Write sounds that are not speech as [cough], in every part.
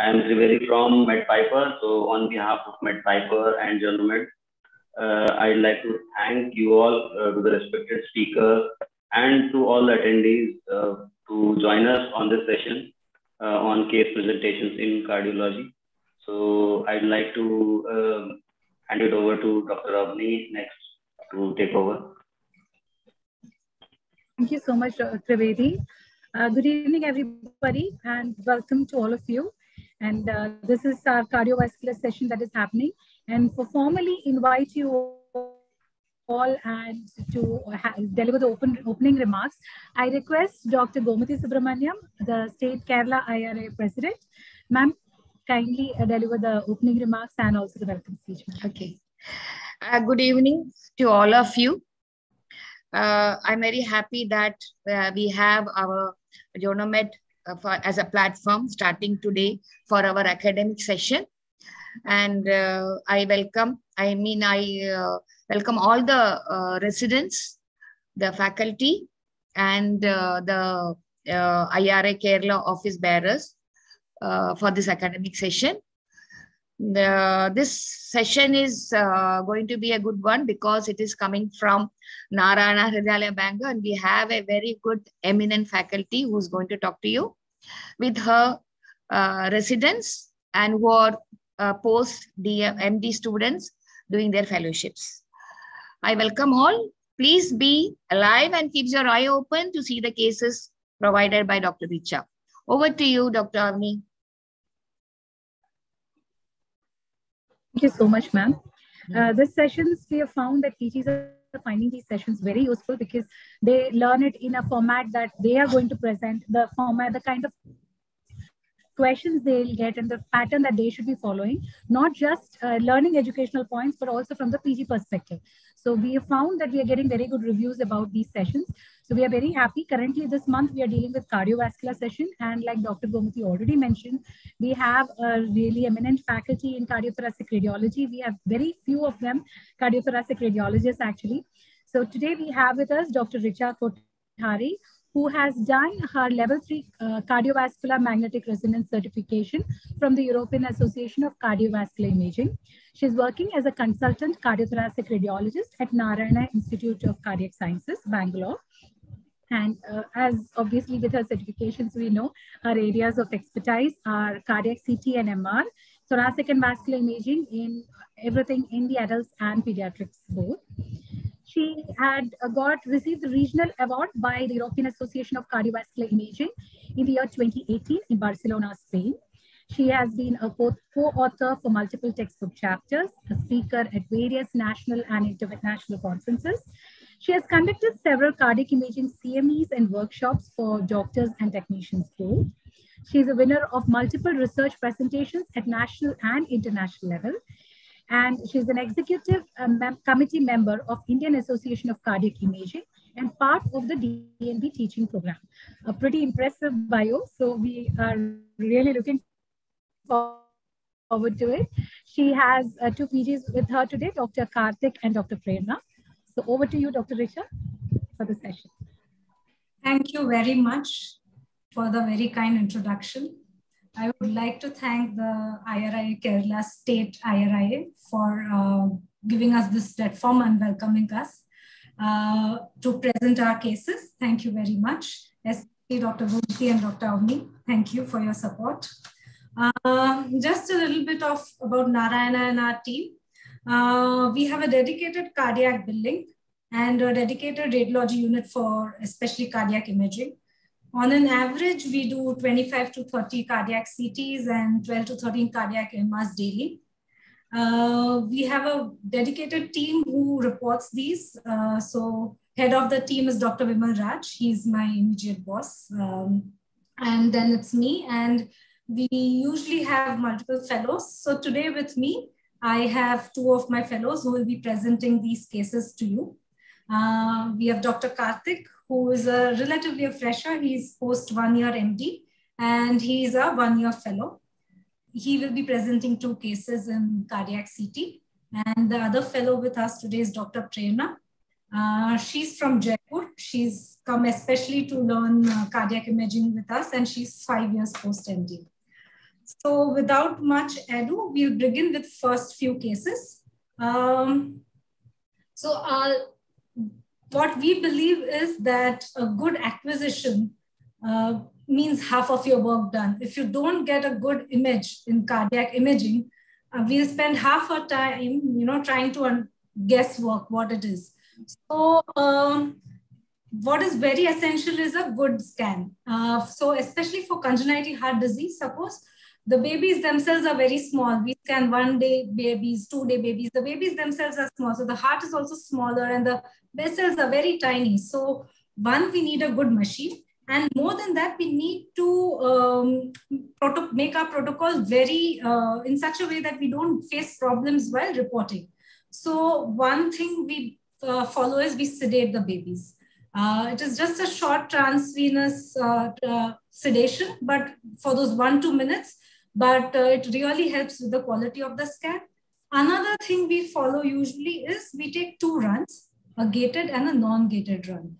I am Trivedi from MedPiper. So on behalf of MedPiper and JournalMed, uh, I'd like to thank you all uh, to the respected speaker and to all the attendees uh, to join us on this session uh, on case presentations in cardiology. So I'd like to um, hand it over to Dr. Avni next to take over. Thank you so much, Trivedi. Uh, good evening, everybody, and welcome to all of you. And uh, this is our cardiovascular session that is happening. And for formally invite you all and to deliver the open, opening remarks, I request Dr. Gomati Subramaniam, the State Kerala IRIA President. Ma'am, kindly uh, deliver the opening remarks and also the welcome speech. Okay. Uh, good evening to all of you. Uh, I'm very happy that uh, we have our JournalMed uh, for, as a platform starting today for our academic session. And uh, I welcome, I mean, I uh, welcome all the uh, residents, the faculty, and uh, the uh, IRIA Kerala office bearers for this academic session. The, this session is going to be a good one because it is coming from Narayana Hridayalaya Bangalore, and we have a very good eminent faculty who's going to talk to you with her uh, residents and who are uh, post MD students doing their fellowships. I welcome all. Please be alive and keep your eye open to see the cases provided by Dr. Richa. Over to you, Dr. Avni. Thank you so much, ma'am. Uh, this sessions, we have found that teachers are finding these sessions very useful because they learn it in a format that they are going to present, the format, the kind of questions they'll get and the pattern that they should be following, not just uh, learning educational points, but also from the PG perspective. So we have found that we are getting very good reviews about these sessions. So we are very happy. Currently this month, we are dealing with cardiovascular session. And like Dr. Gomati already mentioned, we have a really eminent faculty in cardiothoracic radiology. We have very few of them, cardiothoracic radiologists actually. So today we have with us Dr. Richa Kothari, who has done her level three uh, cardiovascular magnetic resonance certification from the European Association of Cardiovascular Imaging. She's working as a consultant cardiothoracic radiologist at Narayana Institute of Cardiac Sciences, Bangalore. And uh, as obviously with her certifications, we know her areas of expertise are cardiac CT and MR, thoracic and vascular imaging in everything in the adults and pediatrics both she had uh, got received the regional award by the European Association of Cardiovascular Imaging in the year 2018 in Barcelona, Spain. She has been a co-author for multiple textbook chapters, a speaker at various national and international conferences. She has conducted several cardiac imaging CMEs and workshops for doctors and technicians both. She is a winner of multiple research presentations at national and international level and she's an executive um, committee member of Indian Association of Cardiac Imaging and part of the DNB teaching program. A pretty impressive bio, so we are really looking forward to it. She has uh, two PGs with her today, Dr. Karthik and Dr. Prerna. So over to you, Dr. Richa, for the session. Thank you very much for the very kind introduction. I would like to thank the IRIA Kerala State IRIA for uh, giving us this platform and welcoming us uh, to present our cases. Thank you very much. Especially Dr. Gomati and Dr. Avni, thank you for your support. Uh, just a little bit of about Narayana and our team. Uh, we have a dedicated cardiac building and a dedicated radiology unit for especially cardiac imaging. On an average, we do 25 to 30 cardiac CTs and 12 to 13 cardiac MRs daily. Uh, we have a dedicated team who reports these. Uh, so head of the team is Dr. Vimal Raj. He's my immediate boss. Um, and then it's me. And we usually have multiple fellows. So today with me, I have two of my fellows who will be presenting these cases to you. Uh, we have Dr. Karthik, who is a relatively a fresher. He's post one year MD and he is a one year fellow. He will be presenting two cases in cardiac CT. And the other fellow with us today is Dr. Prerna. Uh, she's from Jaipur. She's come especially to learn uh, cardiac imaging with us and she's five years post MD. so without much ado, we'll begin with first few cases. Um, so uh, what we believe is that a good acquisition uh, means half of your work done. If you don't get a good image in cardiac imaging, uh, we'll spend half our time, you know, trying to guesswork what it is. So um, what is very essential is a good scan. Uh, so especially for congenital heart disease, suppose the babies themselves are very small. We scan one day babies, two day babies. The babies themselves are small. So the heart is also smaller and the vessels are very tiny. So one, we need a good machine. And more than that, we need to um, make our protocol very uh, in such a way that we don't face problems while reporting. So one thing we uh, follow is we sedate the babies. Uh, it is just a short transvenous uh, uh, sedation, but for those one, two minutes, but uh, it really helps with the quality of the scan. Another thing we follow usually is we take two runs, a gated and a non-gated run.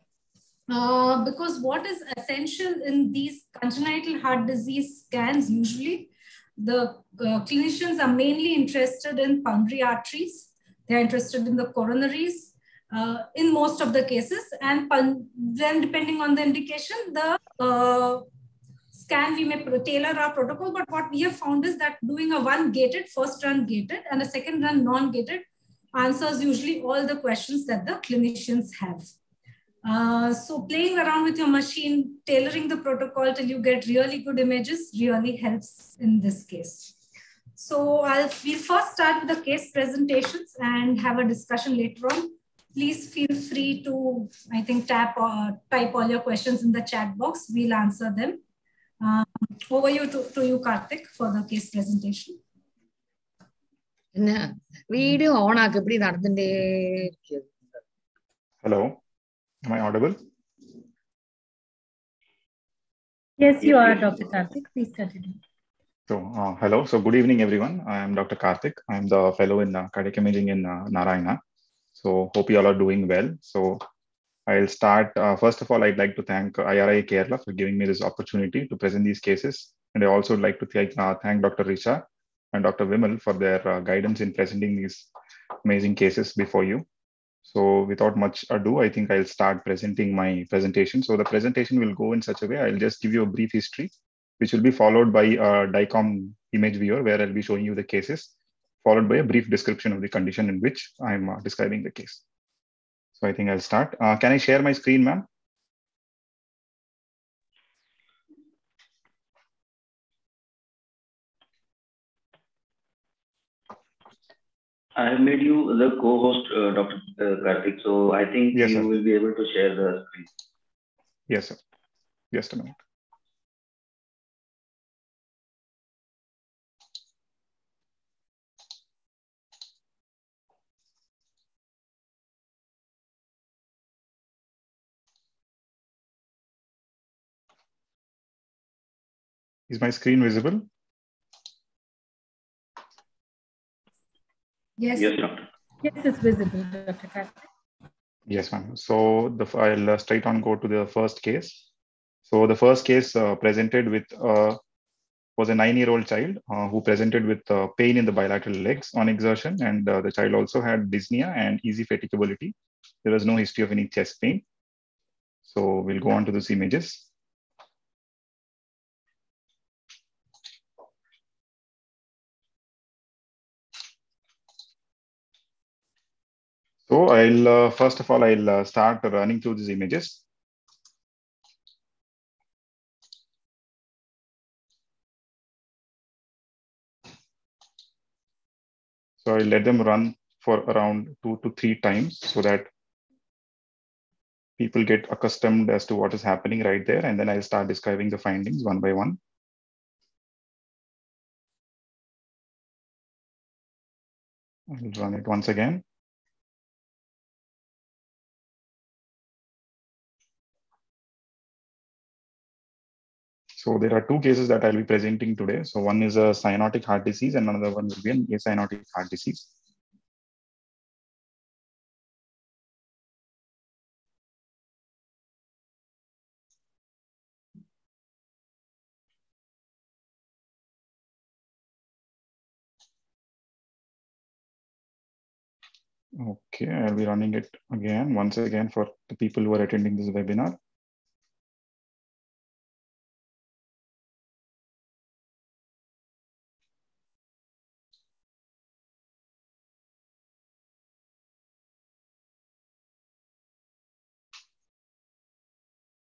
Uh, because what is essential in these congenital heart disease scans usually, the uh, clinicians are mainly interested in pulmonary arteries. They're interested in the coronaries, uh, in most of the cases. And then depending on the indication, the uh, scan, we may tailor our protocol. But what we have found is that doing a one gated, first run gated and a second run non-gated answers usually all the questions that the clinicians have. Uh, so playing around with your machine, tailoring the protocol till you get really good images really helps in this case. So I'll, we'll first start with the case presentations and have a discussion later on please feel free to, I think, tap or type all your questions in the chat box. We'll answer them. Uh, over you to, to you, Karthik, for the case presentation. Video on ആക്കി am i audible? Yes you are dr karthik. Please continue. So uh, hello. So good evening everyone. I am dr karthik. I am the fellow in uh, cardiac imaging in uh, narayana. So hope you all are doing well. So I'll start. Uh, first of all, I'd like to thank IRIA Kerala for giving me this opportunity to present these cases. And I also would like to thank, uh, thank Dr. Richa and Dr. Vimal for their uh, guidance in presenting these amazing cases before you. So without much ado, I think I'll start presenting my presentation. So the presentation will go in such a way, I'll just give you a brief history, which will be followed by a DICOM image viewer where I'll be showing you the cases followed by a brief description of the condition in which I'm uh, describing the case. So I think I'll start. Uh, can I share my screen, ma'am? I have made you the co-host, uh, Dr. Uh, Karthik. So I think yes, you sir. will be able to share the screen. Yes, sir. Just a minute. Is my screen visible? Yes. Yes, doctor. Yes, it's visible, Dr. Karthik. Yes, ma'am. So the I'll uh, straight on go to the first case. So the first case uh, presented with uh, was a nine-year-old child uh, who presented with uh, pain in the bilateral legs on exertion, and uh, the child also had dyspnea and easy fatigability. There was no history of any chest pain. So we'll go on to these images. So I'll uh, first of all, I'll uh, start running through these images. So I'll let them run for around two to three times so that people get accustomed as to what is happening right there. And then I'll start describing the findings one by one. I'll run it once again. So there are two cases that I'll be presenting today. So one is a cyanotic heart disease and another one will be an acyanotic heart disease. Okay, I'll be running it again, once again for the people who are attending this webinar.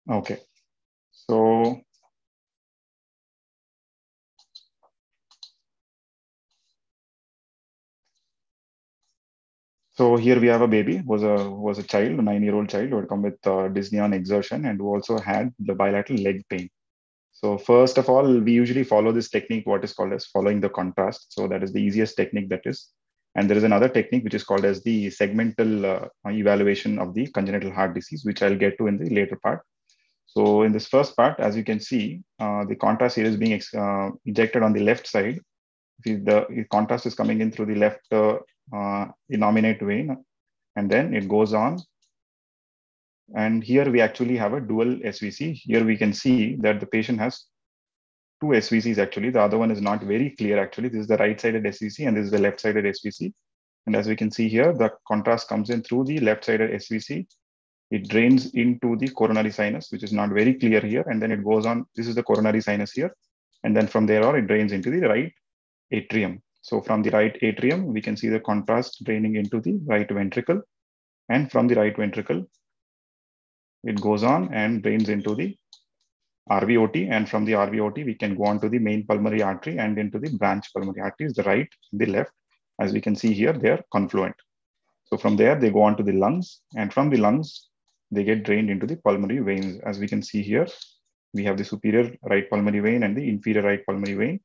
Okay, so So here we have a baby, was a was a child, a nine-year-old child who had come with uh, on exertion and who also had the bilateral leg pain. So first of all, we usually follow this technique, what is called as following the contrast. So that is the easiest technique that is. And there is another technique which is called as the segmental uh, evaluation of the congenital heart disease, which I'll get to in the later part. So in this first part, as you can see, uh, the contrast here is being uh, injected on the left side. The, the contrast is coming in through the left uh, uh, innominate vein, and then it goes on. And here we actually have a dual SVC. Here we can see that the patient has two SVCs actually. The other one is not very clear actually. This is the right-sided SVC and this is the left-sided SVC. And as we can see here, the contrast comes in through the left-sided SVC. It drains into the coronary sinus, which is not very clear here. And then it goes on, this is the coronary sinus here. And then from there on, it drains into the right atrium. So from the right atrium, we can see the contrast draining into the right ventricle. And from the right ventricle, it goes on and drains into the RVOT. And from the RVOT, we can go on to the main pulmonary artery and into the branch pulmonary arteries, the right, the left. As we can see here, they are confluent. So from there, they go on to the lungs. And from the lungs, they get drained into the pulmonary veins. As we can see here, we have the superior right pulmonary vein and the inferior right pulmonary vein.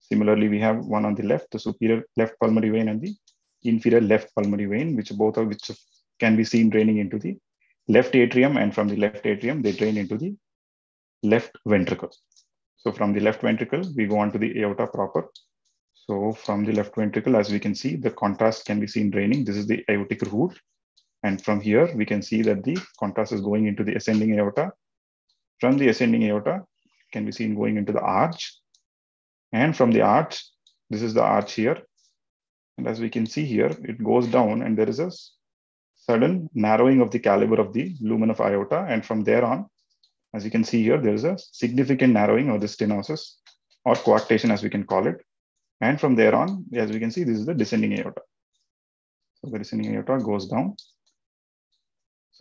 Similarly, we have one on the left, the superior left pulmonary vein and the inferior left pulmonary vein, which both of which can be seen draining into the left atrium. And from the left atrium, they drain into the left ventricle. So from the left ventricle, we go on to the aorta proper. So from the left ventricle, as we can see, the contrast can be seen draining. This is the aortic root. And from here, we can see that the contrast is going into the ascending aorta. From the ascending aorta, can be seen going into the arch. And from the arch, this is the arch here. And as we can see here, it goes down and there is a sudden narrowing of the caliber of the lumen of aorta. And from there on, as you can see here, there is a significant narrowing of the stenosis or coarctation as we can call it. And from there on, as we can see, this is the descending aorta. So the descending aorta goes down.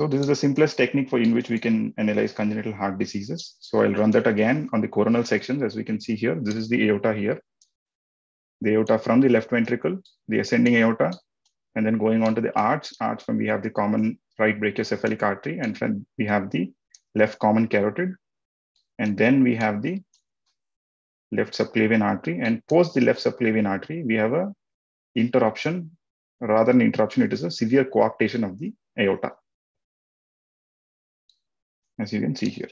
So this is the simplest technique for in which we can analyze congenital heart diseases. So I'll run that again on the coronal sections. As we can see here, this is the aorta here. The aorta from the left ventricle, the ascending aorta, and then going on to the arch. Arch from we have the common right brachiocephalic artery, and then we have the left common carotid. And then we have the left subclavian artery. And post the left subclavian artery, we have a interruption. Rather than interruption, it is a severe coarctation of the aorta as you can see here.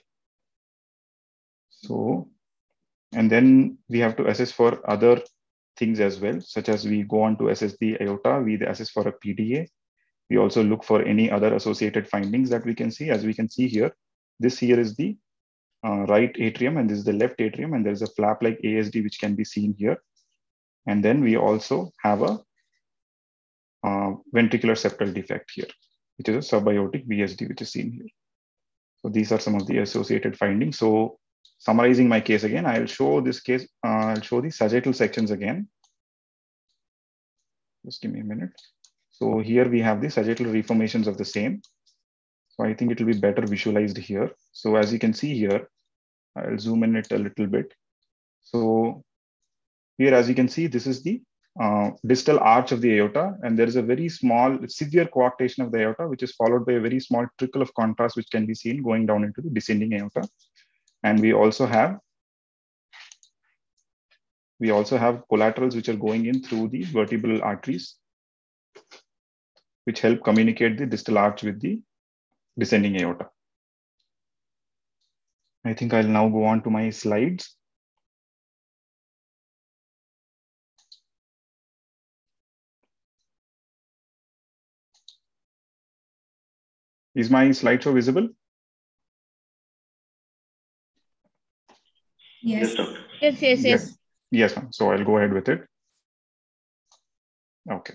So, and then we have to assess for other things as well, such as we go on to assess the aorta, we assess for a PDA. We also look for any other associated findings that we can see. As we can see here, this here is the uh, right atrium and this is the left atrium and there is a flap like ASD which can be seen here. And then we also have a uh, ventricular septal defect here, which is a subaortic VSD which is seen here. So these are some of the associated findings. So summarizing my case again, I'll show this case, uh, I'll show the sagittal sections again. Just give me a minute. So here we have the sagittal reformations of the same. So I think it will be better visualized here. So as you can see here, I'll zoom in it a little bit. So here, as you can see, this is the uh, distal arch of the aorta, and there is a very small, severe coarctation of the aorta, which is followed by a very small trickle of contrast, which can be seen going down into the descending aorta. And we also have we also have collaterals which are going in through the vertebral arteries, which help communicate the distal arch with the descending aorta. I think I'll now go on to my slides. Is my slideshow visible? Yes. Yes, yes, yes. Yes, ma'am. So I'll go ahead with it. Okay.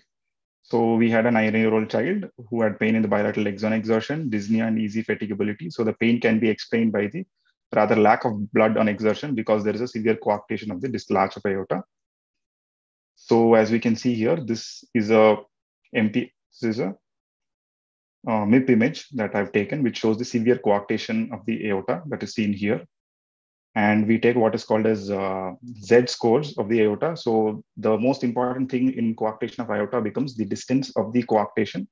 So we had a nine-year-old child who had pain in the bilateral axon exertion, dyspnea, and easy fatigability. So the pain can be explained by the rather lack of blood on exertion because there is a severe coarctation of the distal arch of aorta. So as we can see here, this is a MP, this is a uh, MIP image that I've taken, which shows the severe coarctation of the aorta that is seen here. And we take what is called as uh, Z scores of the aorta. So the most important thing in coarctation of aorta becomes the distance of the coarctation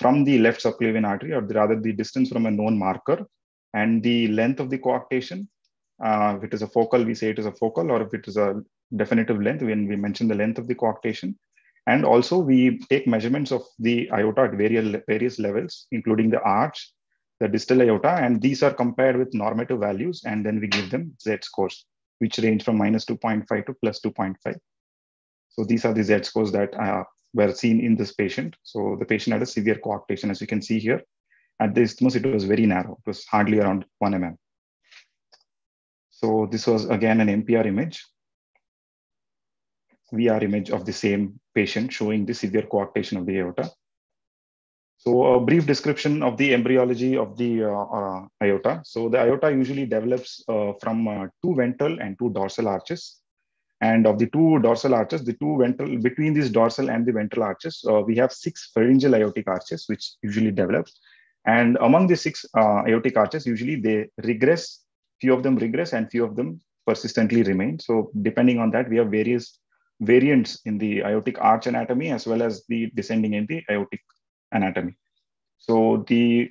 from the left subclavian artery, or rather the distance from a known marker, and the length of the coarctation. Uh, if it is a focal, we say it is a focal, or if it is a definitive length, when we mention the length of the coarctation. And also we take measurements of the aorta at various, various levels, including the arch, the distal aorta, and these are compared with normative values, and then we give them Z scores, which range from minus 2.5 to plus 2.5. So these are the Z scores that uh, were seen in this patient. So the patient had a severe coarctation, as you can see here. At the isthmus, it was very narrow. It was hardly around 1 mm. So this was again an MPR image. VR image of the same patient showing the severe coarctation of the aorta. So a brief description of the embryology of the uh, uh, aorta. So the aorta usually develops uh, from uh, two ventral and two dorsal arches. And of the two dorsal arches, the two ventral, between these dorsal and the ventral arches, uh, we have six pharyngeal aortic arches, which usually develop. And among the six uh, aortic arches, usually they regress, few of them regress and few of them persistently remain. So depending on that, we have various variants in the aortic arch anatomy as well as the descending in the aortic anatomy. So the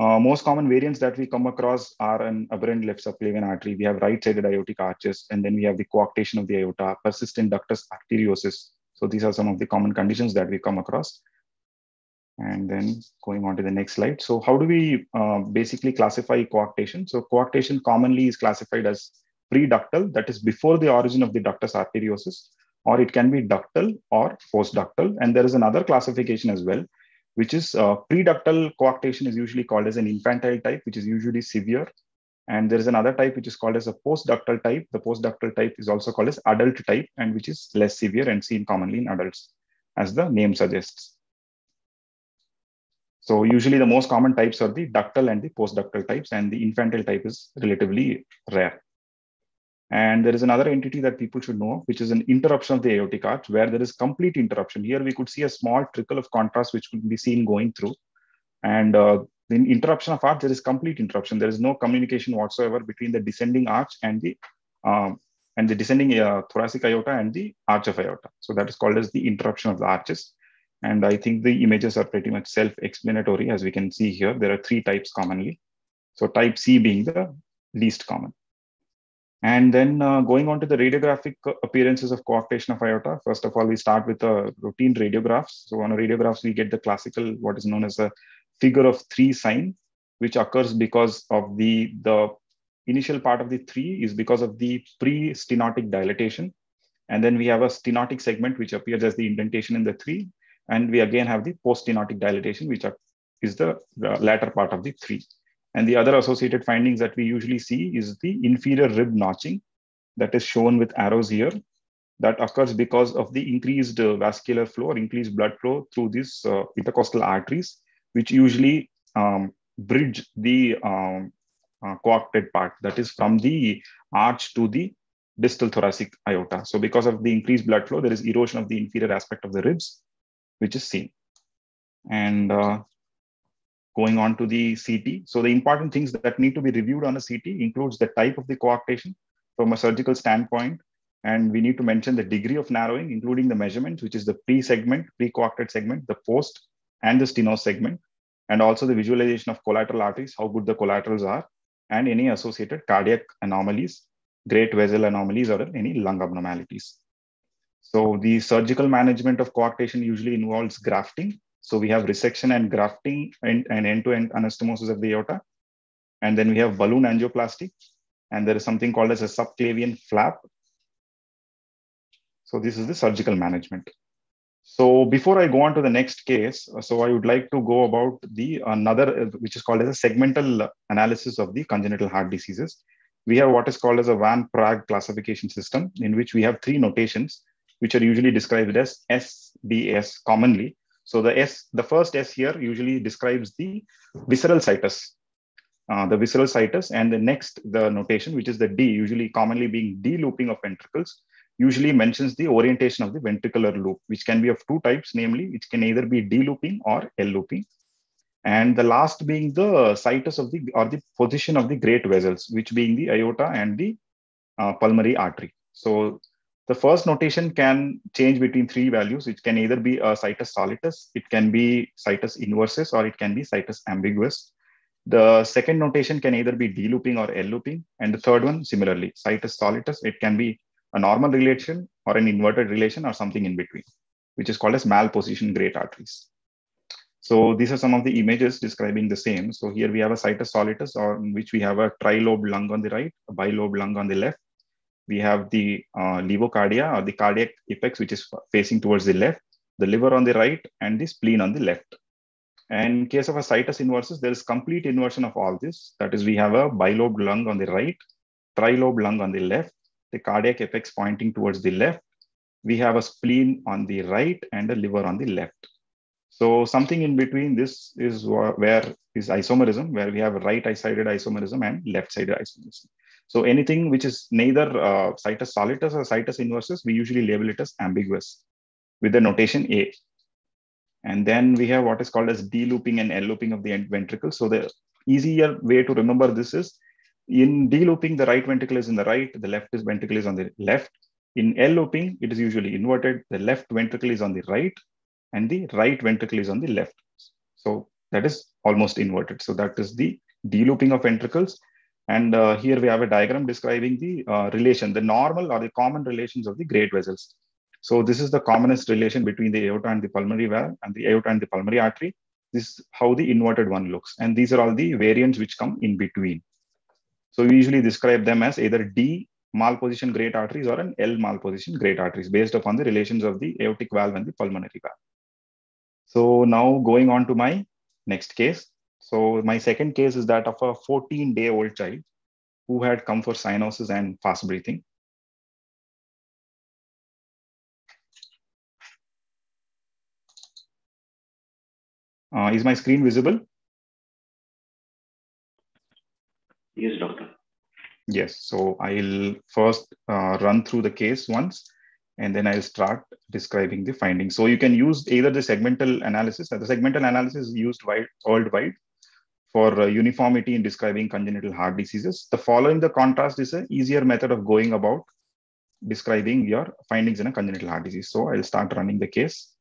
uh, most common variants that we come across are an aberrant left subclavian artery. We have right-sided aortic arches, and then we have the coarctation of the aorta, persistent ductus arteriosus. So these are some of the common conditions that we come across. And then going on to the next slide. So how do we uh, basically classify coarctation? So coarctation commonly is classified as preductal, that is before the origin of the ductus arteriosus, or it can be ductal or postductal. And there is another classification as well, which is uh, preductal coarctation is usually called as an infantile type, which is usually severe. And there is another type which is called as a postductal type. The postductal type is also called as adult type, and which is less severe and seen commonly in adults, as the name suggests. So usually the most common types are the ductal and the postductal types, and the infantile type is relatively rare. And there is another entity that people should know, which is an interruption of the aortic arch, where there is complete interruption. Here we could see a small trickle of contrast, which could be seen going through. And uh, in interruption of arch, there is complete interruption. There is no communication whatsoever between the descending arch and the um, and the descending uh, thoracic aorta and the arch of aorta. So that is called as the interruption of the arches. And I think the images are pretty much self-explanatory, as we can see here. There are three types commonly. So type C being the least common. And then uh, going on to the radiographic appearances of coarctation of aorta. First of all, we start with a routine radiographs. So on a radiographs, we get the classical, what is known as a figure of three sign, which occurs because of the, the initial part of the three is because of the pre-stenotic dilatation. And then we have a stenotic segment, which appears as the indentation in the three. And we again have the post-stenotic dilatation, which is the, the latter part of the three. And the other associated findings that we usually see is the inferior rib notching that is shown with arrows here that occurs because of the increased uh, vascular flow or increased blood flow through these uh, intercostal arteries, which usually um, bridge the um, uh, part that is from the arch to the distal thoracic aorta. So because of the increased blood flow, there is erosion of the inferior aspect of the ribs, which is seen. And uh, going on to the CT. So the important things that need to be reviewed on a CT includes the type of the coarctation from a surgical standpoint. And we need to mention the degree of narrowing, including the measurements, which is the pre-segment, pre-coarcted segment, the post, and the stenos segment, and also the visualization of collateral arteries, how good the collaterals are, and any associated cardiac anomalies, great vessel anomalies, or any lung abnormalities. So the surgical management of coarctation usually involves grafting, so we have resection and grafting and, and end-to-end anastomosis of the aorta. And then we have balloon angioplasty. And there is something called as a subclavian flap. So this is the surgical management. So before I go on to the next case, so I would like to go about the another, which is called as a segmental analysis of the congenital heart diseases. We have what is called as a Van Praagh classification system, in which we have three notations, which are usually described as SDS commonly, So the S, the first S here usually describes the visceral situs, uh, the visceral situs, and the next, the notation, which is the D, usually commonly being D-looping of ventricles, usually mentions the orientation of the ventricular loop, which can be of two types, namely, it can either be D-looping or L-looping. And the last being the situs of the, or the position of the great vessels, which being the aorta and the uh, pulmonary artery. So the first notation can change between three values. It can either be a situs solitus, it can be situs inversus, or it can be situs ambiguous. The second notation can either be D-looping or L-looping. And the third one, similarly, situs solitus, it can be a normal relation or an inverted relation or something in between, which is called as malposition great arteries. So these are some of the images describing the same. So here we have a situs solitus, on which we have a trilobe lung on the right, a bilobe lung on the left. We have the uh, levocardia or the cardiac apex, which is facing towards the left, the liver on the right, and the spleen on the left. And in case of a situs inversus, there is complete inversion of all this. That is, we have a bilobe lung on the right, trilobe lung on the left, the cardiac apex pointing towards the left. We have a spleen on the right and a liver on the left. So something in between this is where is isomerism, where we have right-sided isomerism and left-sided isomerism. So anything which is neither uh, situs solitus or situs inversus, we usually label it as ambiguous with the notation A. And then we have what is called as D-looping and L-looping of the ventricle. So the easier way to remember this is in D-looping, the right ventricle is in the right, the left ventricle is on the left. In L-looping, it is usually inverted. The left ventricle is on the right, and the right ventricle is on the left. So that is almost inverted. So that is the D-looping of ventricles. And uh, here we have a diagram describing the uh, relation, the normal or the common relations of the great vessels. So this is the commonest relation between the aorta and the pulmonary valve and the aorta and the pulmonary artery. This is how the inverted one looks. And these are all the variants which come in between. So we usually describe them as either D malposition great arteries or an L malposition great arteries based upon the relations of the aortic valve and the pulmonary valve. So now going on to my next case. So my second case is that of a 14 day old child who had come for cyanosis and fast breathing. Uh, is my screen visible? Yes, doctor. Yes, so I'll first uh, run through the case once and then I'll start describing the findings. So you can use either the segmental analysis, the segmental analysis is used wide, worldwide for uh, uniformity in describing congenital heart diseases. The following the contrast is an easier method of going about describing your findings in a congenital heart disease. So I'll start running the case.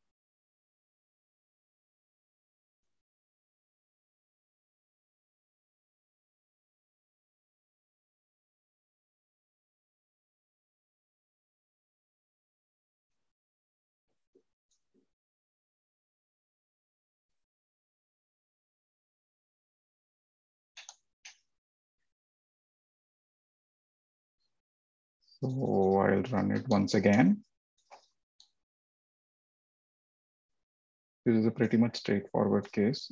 So I'll run it once again. This is a pretty much straightforward case.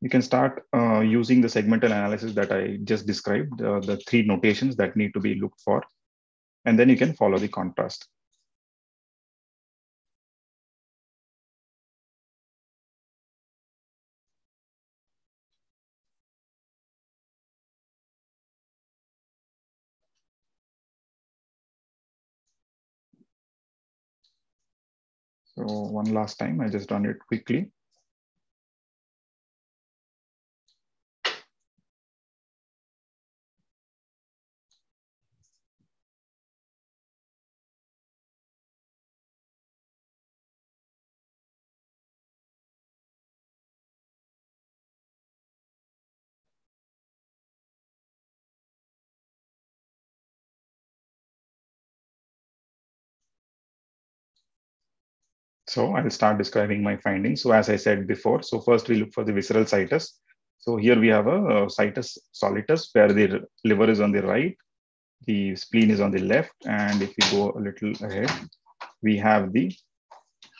You can start uh, using the segmental analysis that I just described, uh, the three notations that need to be looked for, and then you can follow the contrast. So one last time, I just run it quickly. So I'll start describing my findings. So as I said before, so first we look for the visceral situs. So here we have a, a situs solitus where the liver is on the right, the spleen is on the left. And if we go a little ahead, we have the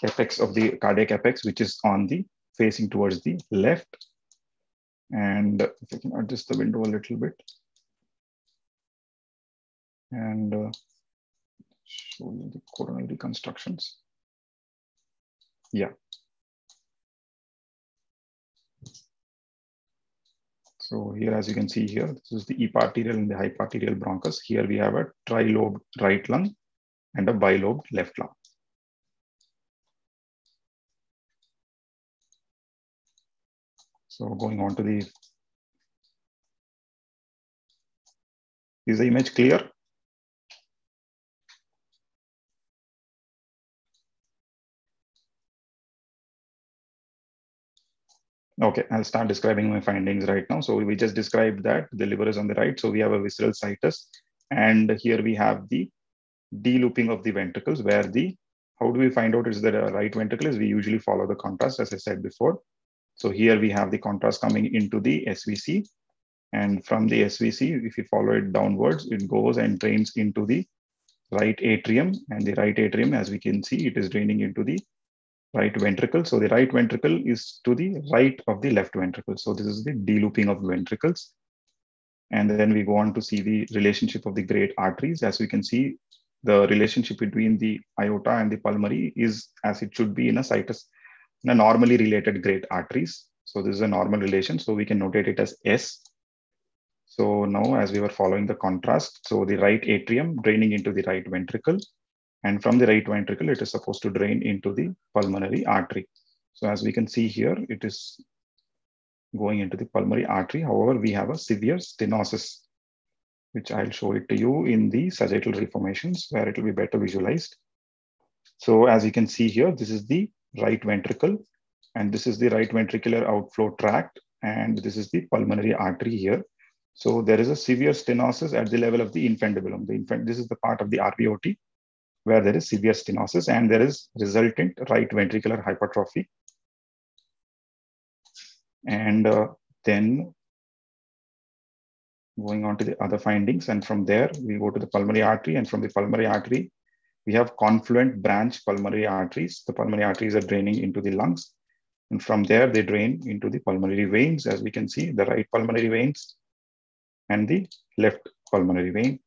apex of the cardiac apex, which is on the facing towards the left. And if I can adjust the window a little bit. And uh, show you the coronary constructions. Yeah. So here, as you can see here, this is the eparterial and the hyparterial bronchus. Here we have a trilobed right lung and a bilobed left lung. So going on to the, is the image clear? Okay, I'll start describing my findings right now. So we just described that the liver is on the right. So we have a visceral situs. And here we have the D-looping of the ventricles where the, how do we find out is a right ventricle is we usually follow the contrast as I said before. So here we have the contrast coming into the SVC. And from the SVC, if you follow it downwards, it goes and drains into the right atrium. And the right atrium, as we can see, it is draining into the right ventricle. So the right ventricle is to the right of the left ventricle. So this is the D-looping of ventricles. And then we go on to see the relationship of the great arteries. As we can see, the relationship between the aorta and the pulmonary is as it should be in a situs, in a normally related great arteries. So this is a normal relation. So we can notate it as S. So now as we were following the contrast, so the right atrium draining into the right ventricle, and from the right ventricle, it is supposed to drain into the pulmonary artery. So as we can see here, it is going into the pulmonary artery. However, we have a severe stenosis, which I'll show it to you in the sagittal reformations where it will be better visualized. So as you can see here, this is the right ventricle, and this is the right ventricular outflow tract, and this is the pulmonary artery here. So there is a severe stenosis at the level of the infundibulum. The infant, this is the part of the RVOT where there is severe stenosis and there is resultant right ventricular hypertrophy. And uh, then going on to the other findings. And from there, we go to the pulmonary artery. And from the pulmonary artery, we have confluent branch pulmonary arteries. The pulmonary arteries are draining into the lungs. And from there, they drain into the pulmonary veins. As we can see, the right pulmonary veins and the left pulmonary vein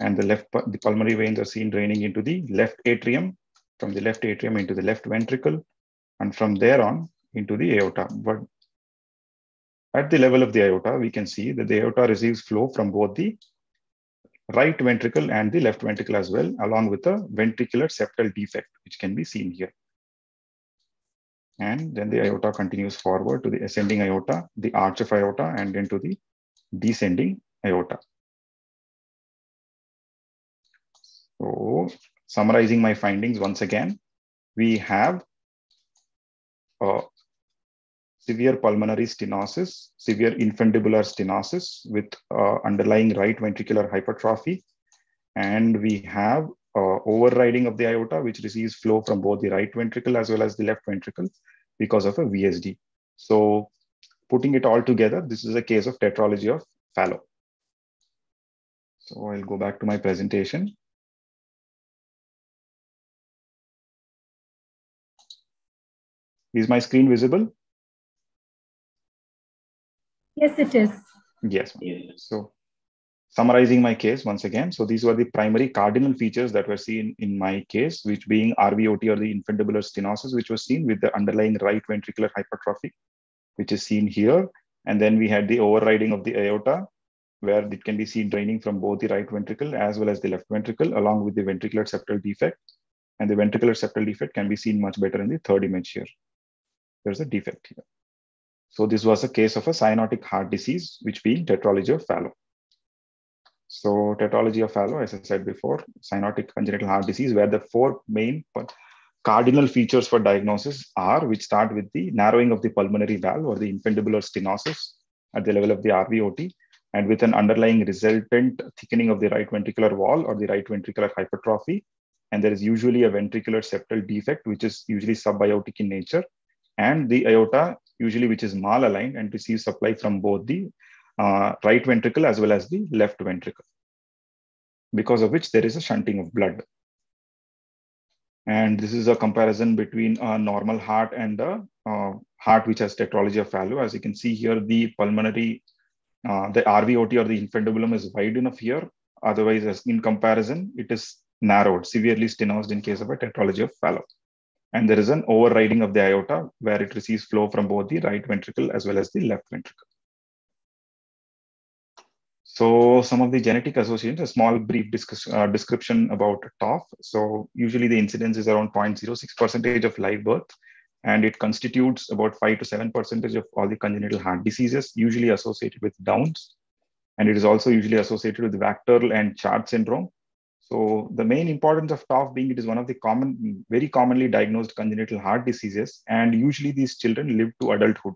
and the left the pulmonary veins are seen draining into the left atrium, from the left atrium into the left ventricle, and from there on into the aorta. But at the level of the aorta, we can see that the aorta receives flow from both the right ventricle and the left ventricle as well, along with a ventricular septal defect, which can be seen here. And then the aorta continues forward to the ascending aorta, the arch of aorta, and into the descending aorta. So summarizing my findings once again, we have severe pulmonary stenosis, severe infundibular stenosis with uh, underlying right ventricular hypertrophy. And we have uh, overriding of the aorta, which receives flow from both the right ventricle as well as the left ventricle because of a VSD. So putting it all together, this is a case of tetralogy of Fallot. So I'll go back to my presentation. Is my screen visible? Yes, it is. Yes. So summarizing my case once again. So these were the primary cardinal features that were seen in my case, which being RVOT or the infundibular stenosis, which was seen with the underlying right ventricular hypertrophy, which is seen here. And then we had the overriding of the aorta, where it can be seen draining from both the right ventricle as well as the left ventricle, along with the ventricular septal defect. And the ventricular septal defect can be seen much better in the third image here there's a defect here. So this was a case of a cyanotic heart disease, which being tetralogy of Fallot. So tetralogy of Fallot, as I said before, cyanotic congenital heart disease, where the four main cardinal features for diagnosis are, which start with the narrowing of the pulmonary valve or the infundibular stenosis at the level of the RVOT, and with an underlying resultant thickening of the right ventricular wall or the right ventricular hypertrophy. And there is usually a ventricular septal defect, which is usually subaortic in nature, and the aorta, usually which is malaligned and receives supply from both the uh, right ventricle as well as the left ventricle, because of which there is a shunting of blood. And this is a comparison between a normal heart and a uh, heart which has tetralogy of Fallot. As you can see here, the pulmonary, uh, the RVOT or the infundibulum is wide enough here. Otherwise, as in comparison, it is narrowed, severely stenosed in case of a tetralogy of Fallot. And there is an overriding of the aorta where it receives flow from both the right ventricle as well as the left ventricle. So some of the genetic associations, a small brief uh, description about TOF. So usually the incidence is around 0.06 percentage of live birth, and it constitutes about 5 to 7 percentage of all the congenital heart diseases, usually associated with Downs. And it is also usually associated with VACTERL and CHARGE syndrome. So the main importance of TOF being it is one of the common, very commonly diagnosed congenital heart diseases, and usually these children live to adulthood.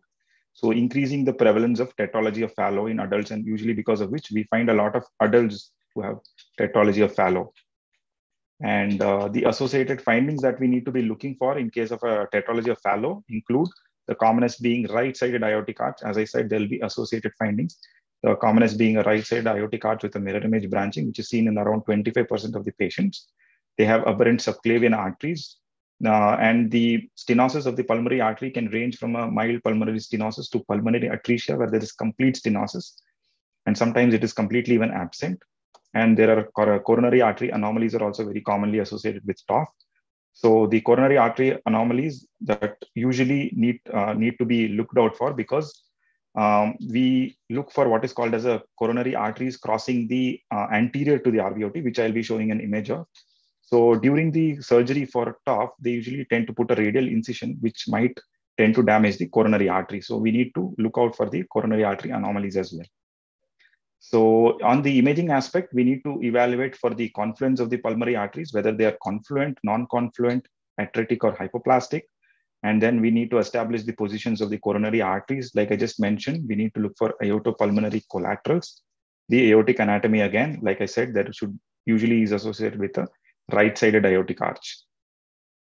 So increasing the prevalence of tetralogy of Fallot in adults, and usually because of which we find a lot of adults who have tetralogy of Fallot. And uh, the associated findings that we need to be looking for in case of a tetralogy of Fallot include the commonest being right-sided aortic arch. As I said, there'll be associated findings. The commonest being a right-sided aortic arch with a mirror image branching, which is seen in around 25% of the patients. They have aberrant subclavian arteries, uh, and the stenosis of the pulmonary artery can range from a mild pulmonary stenosis to pulmonary atresia, where there is complete stenosis. And sometimes it is completely even absent. And there are coronary artery anomalies are also very commonly associated with TOF. So the coronary artery anomalies that usually need, uh, need to be looked out for because um, we look for what is called as a coronary arteries crossing the uh, anterior to the RVOT, which I'll be showing an image of. So during the surgery for TOF, they usually tend to put a radial incision, which might tend to damage the coronary artery. So we need to look out for the coronary artery anomalies as well. So on the imaging aspect, we need to evaluate for the confluence of the pulmonary arteries, whether they are confluent, non-confluent, atretic or hypoplastic. And then we need to establish the positions of the coronary arteries. Like I just mentioned, we need to look for aortopulmonary collaterals. The aortic anatomy, again, like I said, that should usually is associated with a right-sided aortic arch.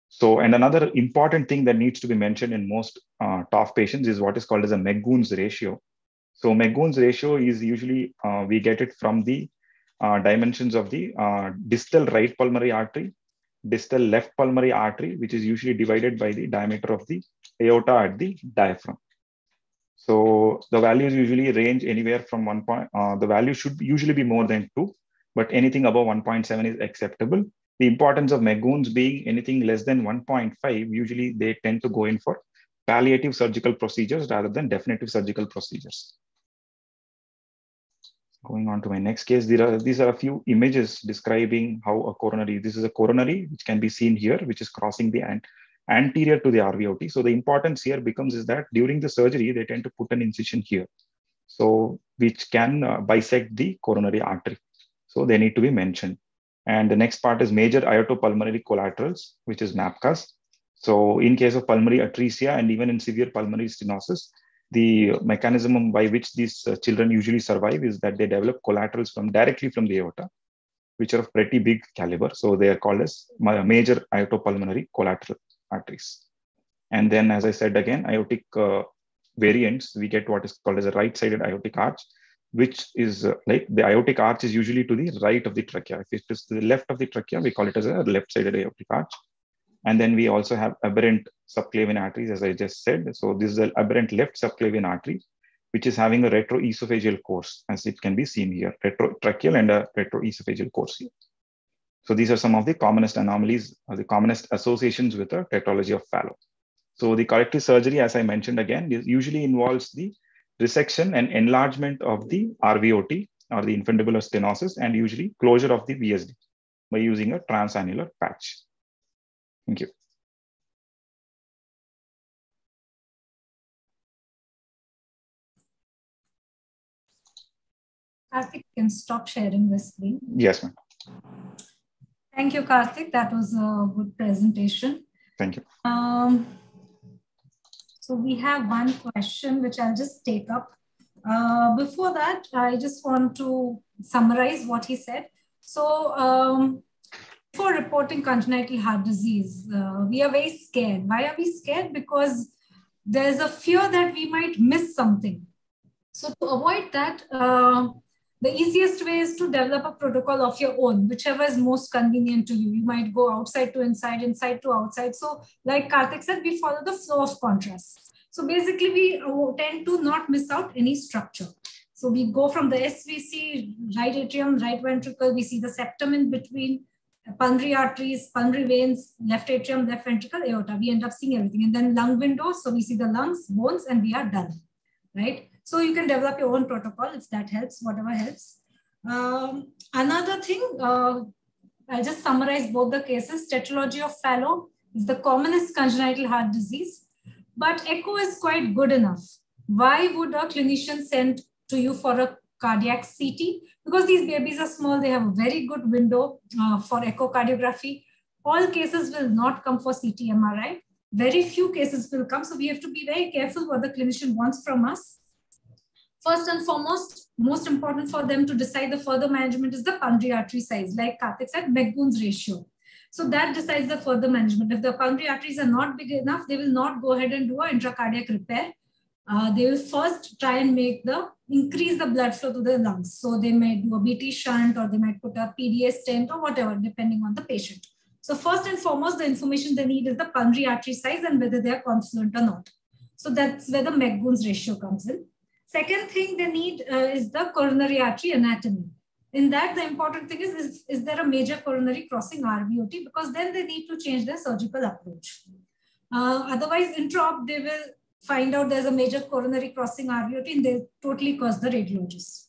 So, and another important thing that needs to be mentioned in most uh, TOF patients is what is called as a McGoon's ratio. So McGoon's ratio is usually, uh, we get it from the uh, dimensions of the uh, distal right pulmonary artery, distal left pulmonary artery, which is usually divided by the diameter of the aorta at the diaphragm. So the values usually range anywhere from one point, uh, the value should usually be more than two, but anything above 1.7 is acceptable. The importance of McGoon's being anything less than 1.5, usually they tend to go in for palliative surgical procedures rather than definitive surgical procedures. Going on to my next case, there are, these are a few images describing how a coronary, this is a coronary, which can be seen here, which is crossing the ant, anterior to the RVOT. So the importance here becomes is that during the surgery, they tend to put an incision here. So which can uh, bisect the coronary artery. So they need to be mentioned. And the next part is major aortopulmonary collaterals, which is MAPCAS. So in case of pulmonary atresia and even in severe pulmonary stenosis, the mechanism by which these uh, children usually survive is that they develop collaterals from directly from the aorta, which are of pretty big caliber. So they are called as major aortopulmonary collateral arteries. And then, as I said again, aortic uh, variants, we get what is called as a right-sided aortic arch, which is uh, like the aortic arch is usually to the right of the trachea. If it is to the left of the trachea, we call it as a left-sided aortic arch. And then we also have aberrant subclavian arteries, as I just said. So this is the aberrant left subclavian artery, which is having a retroesophageal course, as it can be seen here, retrotracheal and a retroesophageal course here. So these are some of the commonest anomalies, or the commonest associations with a tetralogy of Fallot. So the corrective surgery, as I mentioned again, usually involves the resection and enlargement of the RVOT or the infundibular stenosis and usually closure of the VSD by using a transannular patch. Thank you. Karthik, can stop sharing the screen. Yes, ma'am. Thank you, Karthik. That was a good presentation. Thank you. Um, so we have one question which I'll just take up. Uh, before that, I just want to summarize what he said. So um, for reporting congenital heart disease, uh, we are very scared. Why are we scared? Because there's a fear that we might miss something. So to avoid that, uh, the easiest way is to develop a protocol of your own, whichever is most convenient to you. You might go outside to inside, inside to outside. So like Karthik said, we follow the flow of contrast. So basically we tend to not miss out any structure. So we go from the SVC, right atrium, right ventricle, we see the septum in between. Pulmonary arteries, pulmonary veins, left atrium, left ventricle, aorta. We end up seeing everything. And then lung windows. So we see the lungs, bones, and we are done, right? So you can develop your own protocol if that helps, whatever helps. Um, another thing, uh, I'll just summarize both the cases. Tetralogy of Fallot is the commonest congenital heart disease, but echo is quite good enough. Why would a clinician send to you for a cardiac CT? Because these babies are small, they have a very good window uh, for echocardiography. All cases will not come for CT MRI. Very few cases will come. So we have to be very careful what the clinician wants from us. First and foremost, most important for them to decide the further management is the pulmonary artery size, like Karthik said, McGoon's ratio. So that decides the further management. If the pulmonary arteries are not big enough, they will not go ahead and do an intracardiac repair. Uh, they will first try and make the increase the blood flow to the lungs. So they may do a BT shunt or they might put a PDA stent or whatever, depending on the patient. So first and foremost, the information they need is the pulmonary artery size and whether they are confluent or not. So that's where the McGoon's ratio comes in. Second thing they need uh, is the coronary artery anatomy. In that, the important thing is, is, is there a major coronary crossing RVOT? Because then they need to change their surgical approach. Uh, otherwise, intra they will find out there's a major coronary crossing RVOT and they totally cause the radiologist.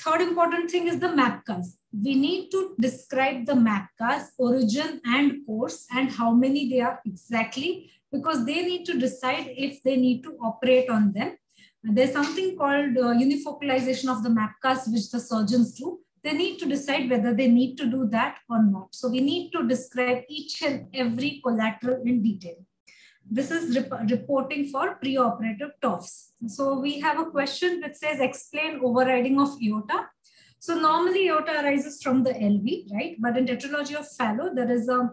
Third important thing is the MAPCAS. We need to describe the MAPCAS origin and course and how many they are exactly because they need to decide if they need to operate on them there's something called uh, unifocalization of the MAPCAS, which the surgeons do. They need to decide whether they need to do that or not. So we need to describe each and every collateral in detail. This is rep reporting for preoperative TOFs. So we have a question which says explain overriding of aorta. So normally aorta arises from the LV, right? But in tetralogy of Fallot, there is a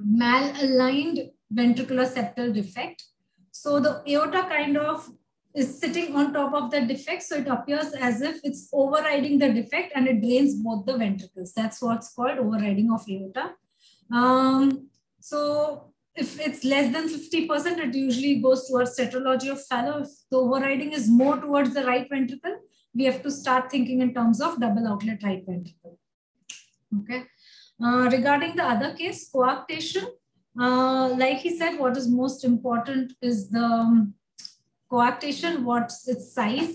malaligned ventricular septal defect. So the aorta kind of is sitting on top of the defect. So it appears as if it's overriding the defect and it drains both the ventricles. That's what's called overriding of aorta. Um, so if it's less than 50%, it usually goes towards tetralogy of Fallot. If the overriding is more towards the right ventricle, we have to start thinking in terms of double outlet right ventricle. Okay. Uh, regarding the other case, coarctation, uh, like he said, what is most important is the um, coarctation, what's its size,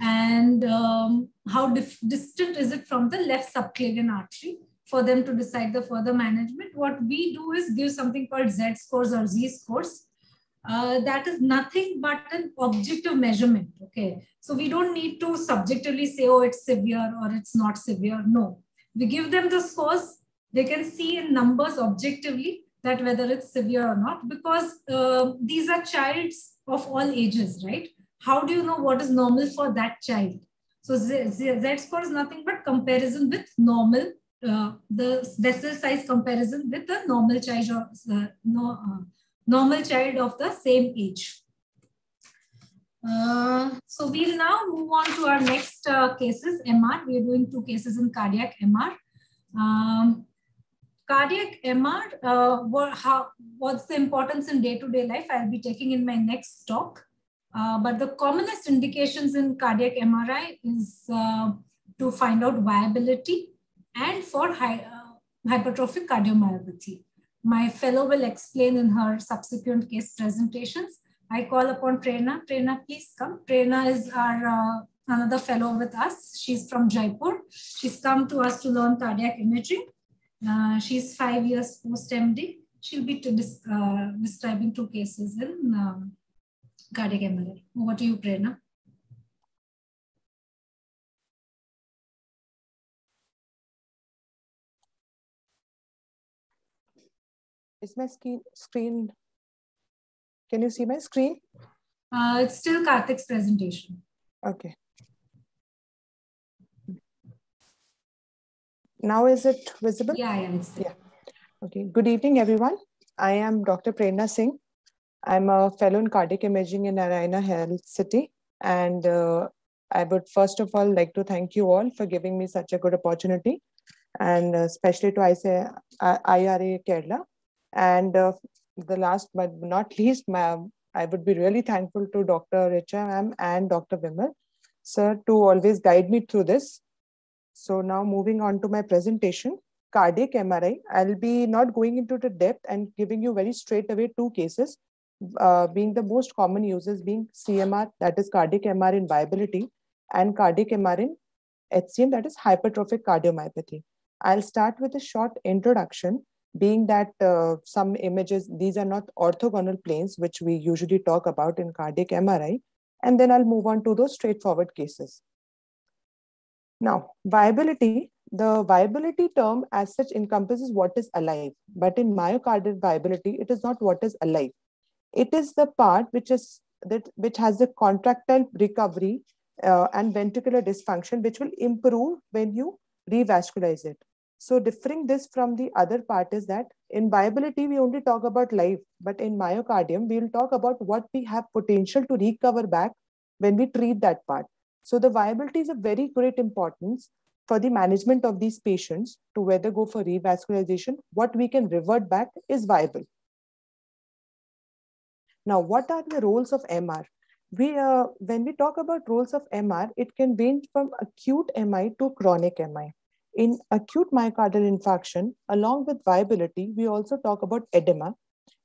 and um, how distant is it from the left subclavian artery for them to decide the further management. What we do is give something called Z scores or Z scores. Uh, that is nothing but an objective measurement. Okay. So we don't need to subjectively say, oh, it's severe or it's not severe. No. We give them the scores. They can see in numbers objectively that whether it's severe or not, because uh, these are childs of all ages, right? How do you know what is normal for that child? So Z, Z, Z score is nothing but comparison with normal, uh, the vessel size comparison with the normal child or uh, no, uh, normal child of the same age. Uh, so we'll now move on to our next uh, cases, MR. We are doing two cases in cardiac MR. Um, cardiac MR, what, how, what's the importance in day-to-day -day life? I'll be taking in my next talk. But the commonest indications in cardiac MRI is to find out viability and for hy uh, hypertrophic cardiomyopathy. My fellow will explain in her subsequent case presentations. I call upon Prerna. Prerna, please come. Prerna is our uh, another fellow with us. She's from Jaipur. She's come to us to learn cardiac imaging. Uh, she's five years post-MD. She'll be dis uh, describing two cases in um, cardiac MRI. Over to you, Prerna. Is my screen, screen, can you see my screen? Uh, it's still Karthik's presentation. Okay. Now is it visible? Yeah, yeah, yeah. Okay. Good evening, everyone. I am Dr. Prerna Singh. I'm a fellow in cardiac imaging in Narayana Health City. And uh, I would first of all like to thank you all for giving me such a good opportunity. And uh, especially to IRIA Kerala. And uh, the last but not [laughs] least, ma'am, I would be really thankful to Dr. Richa ma'am and Dr. Vimal, sir, to always guide me through this so now moving on to my presentation. cardiac MRI, I'll be not going into the depth and giving you very straight away two cases, uh, being the most common uses being CMR, that is cardiac MR in viability, and cardiac MR in HCM, that is hypertrophic cardiomyopathy. I'll start with a short introduction, being that uh, some images, these are not orthogonal planes, which we usually talk about in cardiac MRI, and then I'll move on to those straightforward cases. Now, viability, the viability term as such encompasses what is alive, but in myocardial viability, it is not what is alive. It is the part which is that which has the contractile recovery uh, and ventricular dysfunction, which will improve when you revascularize it. So differing this from the other part is that in viability, we only talk about life, but in myocardium, we will talk about what we have potential to recover back when we treat that part. So the viability is a very great importance for the management of these patients to whether go for revascularization, what we can revert back is viable. Now, what are the roles of MR? We, uh, when we talk about roles of MR, it can range from acute MI to chronic MI. In acute myocardial infarction, along with viability, we also talk about edema.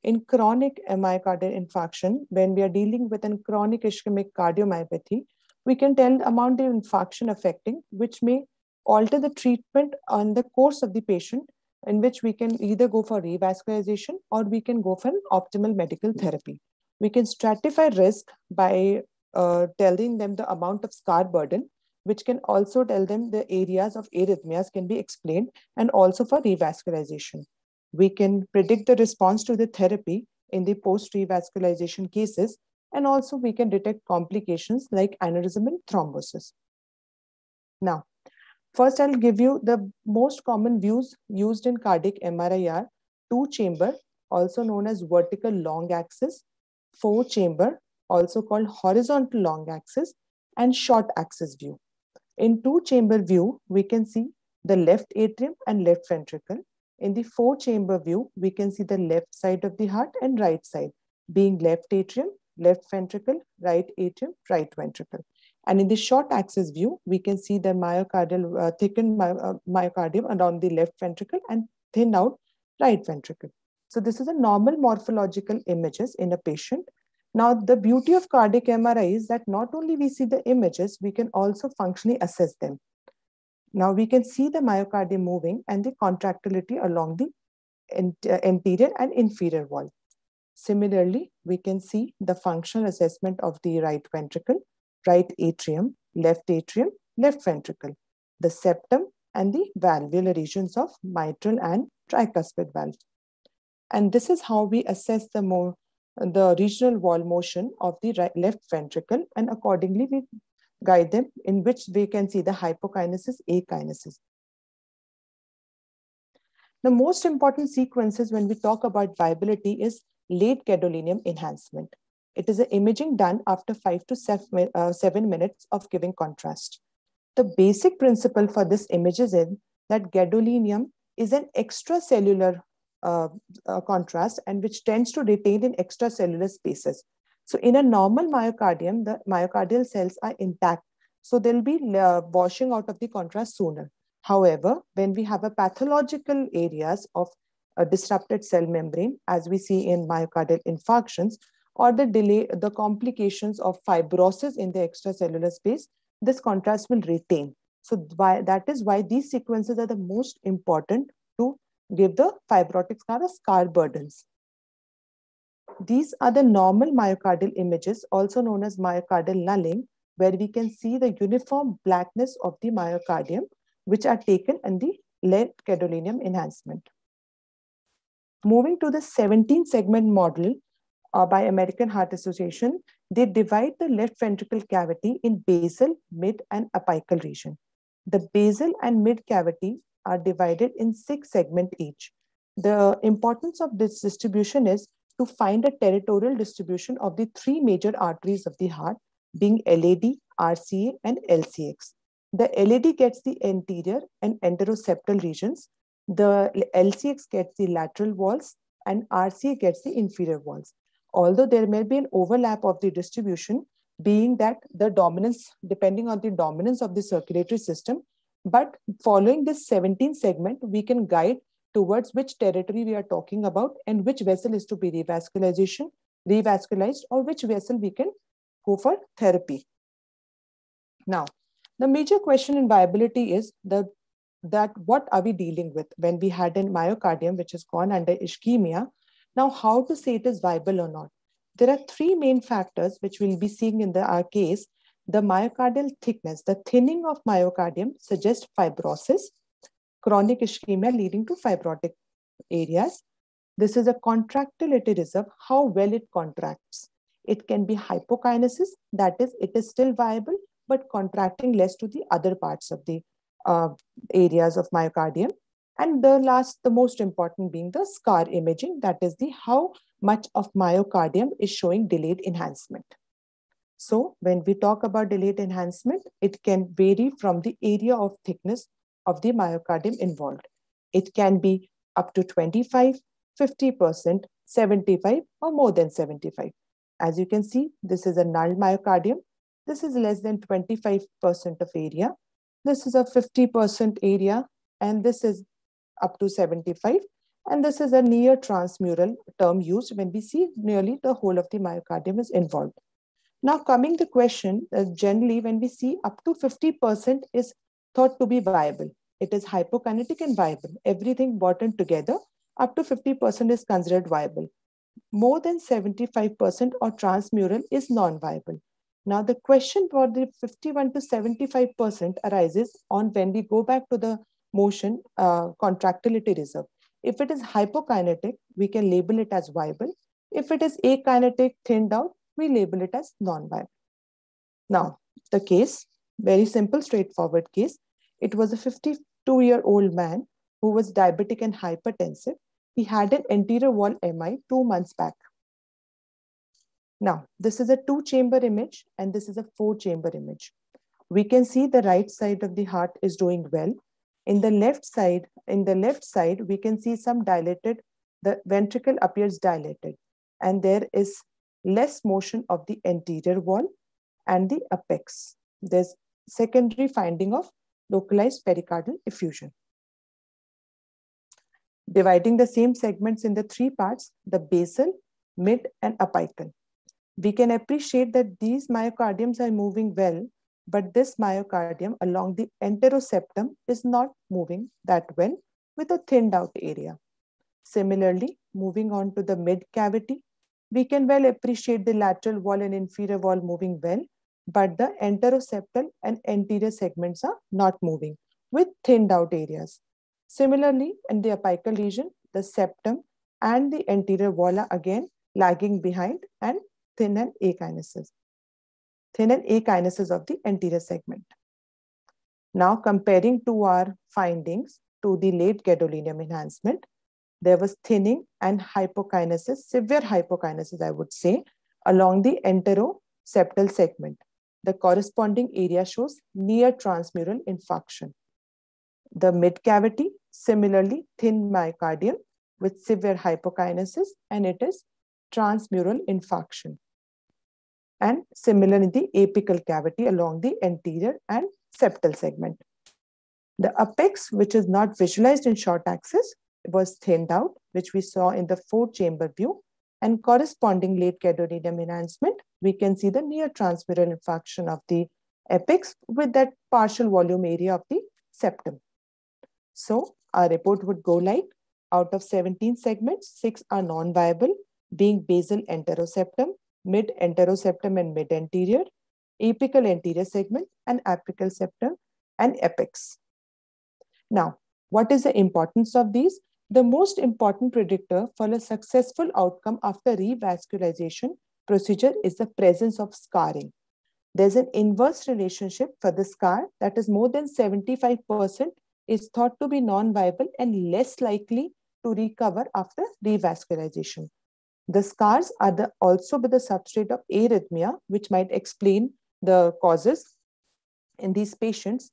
In chronic myocardial infarction, when we are dealing with a chronic ischemic cardiomyopathy, we can tell the amount of infarction affecting, which may alter the treatment on the course of the patient, in which we can either go for revascularization or we can go for an optimal medical therapy. We can stratify risk by uh, telling them the amount of scar burden, which can also tell them the areas of arrhythmias can be explained and also for revascularization. We can predict the response to the therapy in the post-revascularization cases and also we can detect complications like aneurysm and thrombosis. Now, first I'll give you the most common views used in cardiac MRI are two chamber, also known as vertical long axis, four chamber, also called horizontal long axis, and short axis view. In two chamber view, we can see the left atrium and left ventricle. In the four chamber view, we can see the left side of the heart and right side, being left atrium, left ventricle, right atrium, right ventricle. And in the short axis view, we can see the myocardial uh, thickened my, uh, myocardium around the left ventricle and thin out right ventricle. So this is a normal morphological images in a patient. Now, the beauty of cardiac MRI is that not only we see the images, we can also functionally assess them. Now we can see the myocardium moving and the contractility along the uh, anterior and inferior wall. Similarly, we can see the functional assessment of the right ventricle, right atrium, left atrium, left ventricle, the septum, and the valvular regions of mitral and tricuspid valve. And this is how we assess the more the regional wall motion of the right, left ventricle, and accordingly we guide them in which we can see the hypokinesis, akinesis. The most important sequences when we talk about viability is late gadolinium enhancement. It is an imaging done after five to seven, uh, seven minutes of giving contrast. The basic principle for this image is in that gadolinium is an extracellular uh, uh, contrast and which tends to retain in extracellular spaces. So in a normal myocardium, the myocardial cells are intact. So they'll be uh, washing out of the contrast sooner. However, when we have a pathological areas of a disrupted cell membrane, as we see in myocardial infarctions, or the delay, the complications of fibrosis in the extracellular space, this contrast will retain. So why, that is why these sequences are the most important give the fibrotic scar or scar burdens. These are the normal myocardial images, also known as myocardial nulling, where we can see the uniform blackness of the myocardium, which are taken in the late gadolinium enhancement. Moving to the 17 segment model uh, by American Heart Association, they divide the left ventricle cavity in basal, mid, and apical region. The basal and mid cavity are divided in six segments each. The importance of this distribution is to find a territorial distribution of the three major arteries of the heart, being LAD, RCA, and LCX. The LAD gets the anterior and anteroseptal regions, the LCX gets the lateral walls and RCA gets the inferior walls. Although there may be an overlap of the distribution, being that the dominance, depending on the dominance of the circulatory system, But following this 17 segment, we can guide towards which territory we are talking about and which vessel is to be revascularization, revascularized, or which vessel we can go for therapy. Now, the major question in viability is the that what are we dealing with when we had a myocardium which has gone under ischemia. Now, how to say it is viable or not? There are three main factors which we'll be seeing in the, our case. The myocardial thickness, the thinning of myocardium suggests fibrosis, chronic ischemia leading to fibrotic areas. This is a contractility reserve, how well it contracts. It can be hypokinesis, that is, it is still viable, but contracting less to the other parts of the uh, areas of myocardium. And the last, the most important being the scar imaging, that is the how much of myocardium is showing delayed enhancement. So when we talk about delayed enhancement, it can vary from the area of thickness of the myocardium involved. It can be up to 25, 50%, 75, or more than 75. As you can see, this is a null myocardium. This is less than 25% of area. This is a 50% area, and this is up to 75. And this is a near transmural term used when we see nearly the whole of the myocardium is involved. Now coming to question, uh, generally when we see up to 50% is thought to be viable. It is hypokinetic and viable. Everything bottom together, up to 50% is considered viable. More than 75% or transmural is non-viable. Now the question for the 51 to 75% arises on when we go back to the motion uh, contractility reserve. If it is hypokinetic, we can label it as viable. If it is akinetic, thinned out, we label it as non-viable. Now, the case, very simple, straightforward case. It was a 52-year-old man who was diabetic and hypertensive. He had an anterior wall MI two months back. Now, this is a two-chamber image and this is a four-chamber image. We can see the right side of the heart is doing well in the left side, in the left side, we can see some dilated, the ventricle appears dilated and there is less motion of the anterior wall and the apex. There's secondary finding of localized pericardial effusion. Dividing the same segments in the three parts, the basal, mid, and apical. We can appreciate that these myocardiums are moving well but this myocardium along the anteroseptum is not moving that well with a thinned out area. Similarly, moving on to the mid cavity, we can well appreciate the lateral wall and inferior wall moving well, but the anteroseptal and anterior segments are not moving with thinned out areas. Similarly, in the apical region, the septum and the anterior wall are again lagging behind and thin and akinesis thin and akinesis of the anterior segment. Now comparing to our findings to the late gadolinium enhancement, there was thinning and hypokinesis, severe hypokinesis, I would say, along the anteroseptal segment. The corresponding area shows near transmural infarction. The mid cavity, similarly thin myocardium with severe hypokinesis, and it is transmural infarction and similar in the apical cavity along the anterior and septal segment. The apex, which is not visualized in short axis, was thinned out, which we saw in the four chamber view, and corresponding late gadolinium enhancement, we can see the near transmural infarction of the apex with that partial volume area of the septum. So our report would go like, out of 17 segments, six are non-viable, being basal anteroseptum, mid-anteroseptum and mid-anterior, apical anterior segment, and apical septum and apex. Now, what is the importance of these? The most important predictor for a successful outcome after revascularization procedure is the presence of scarring. There's an inverse relationship for the scar that is more than 75% is thought to be non-viable and less likely to recover after revascularization. The scars are the, also the substrate of arrhythmia, which might explain the causes in these patients.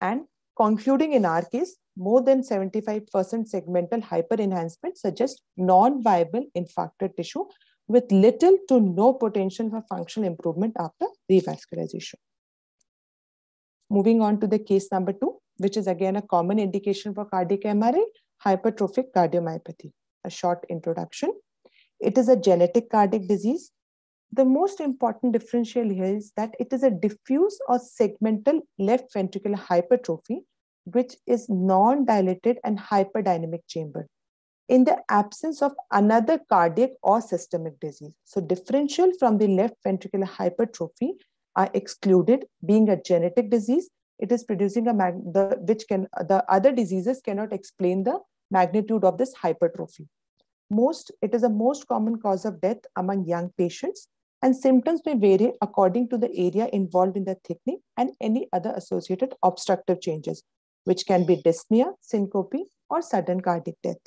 And concluding in our case, more than 75% segmental hyperenhancement suggests non-viable infarcted tissue with little to no potential for functional improvement after revascularization. Moving on to the case number two, which is again a common indication for cardiac MRI, hypertrophic cardiomyopathy. A short introduction. It is a genetic cardiac disease. The most important differential here is that it is a diffuse or segmental left ventricular hypertrophy, which is non-dilated and hyperdynamic chamber in the absence of another cardiac or systemic disease. So differential from the left ventricular hypertrophy are excluded being a genetic disease. It is producing a mag the which can the other diseases cannot explain the magnitude of this hypertrophy. Most it is a most common cause of death among young patients and symptoms may vary according to the area involved in the thickening and any other associated obstructive changes, which can be dyspnea, syncope, or sudden cardiac death.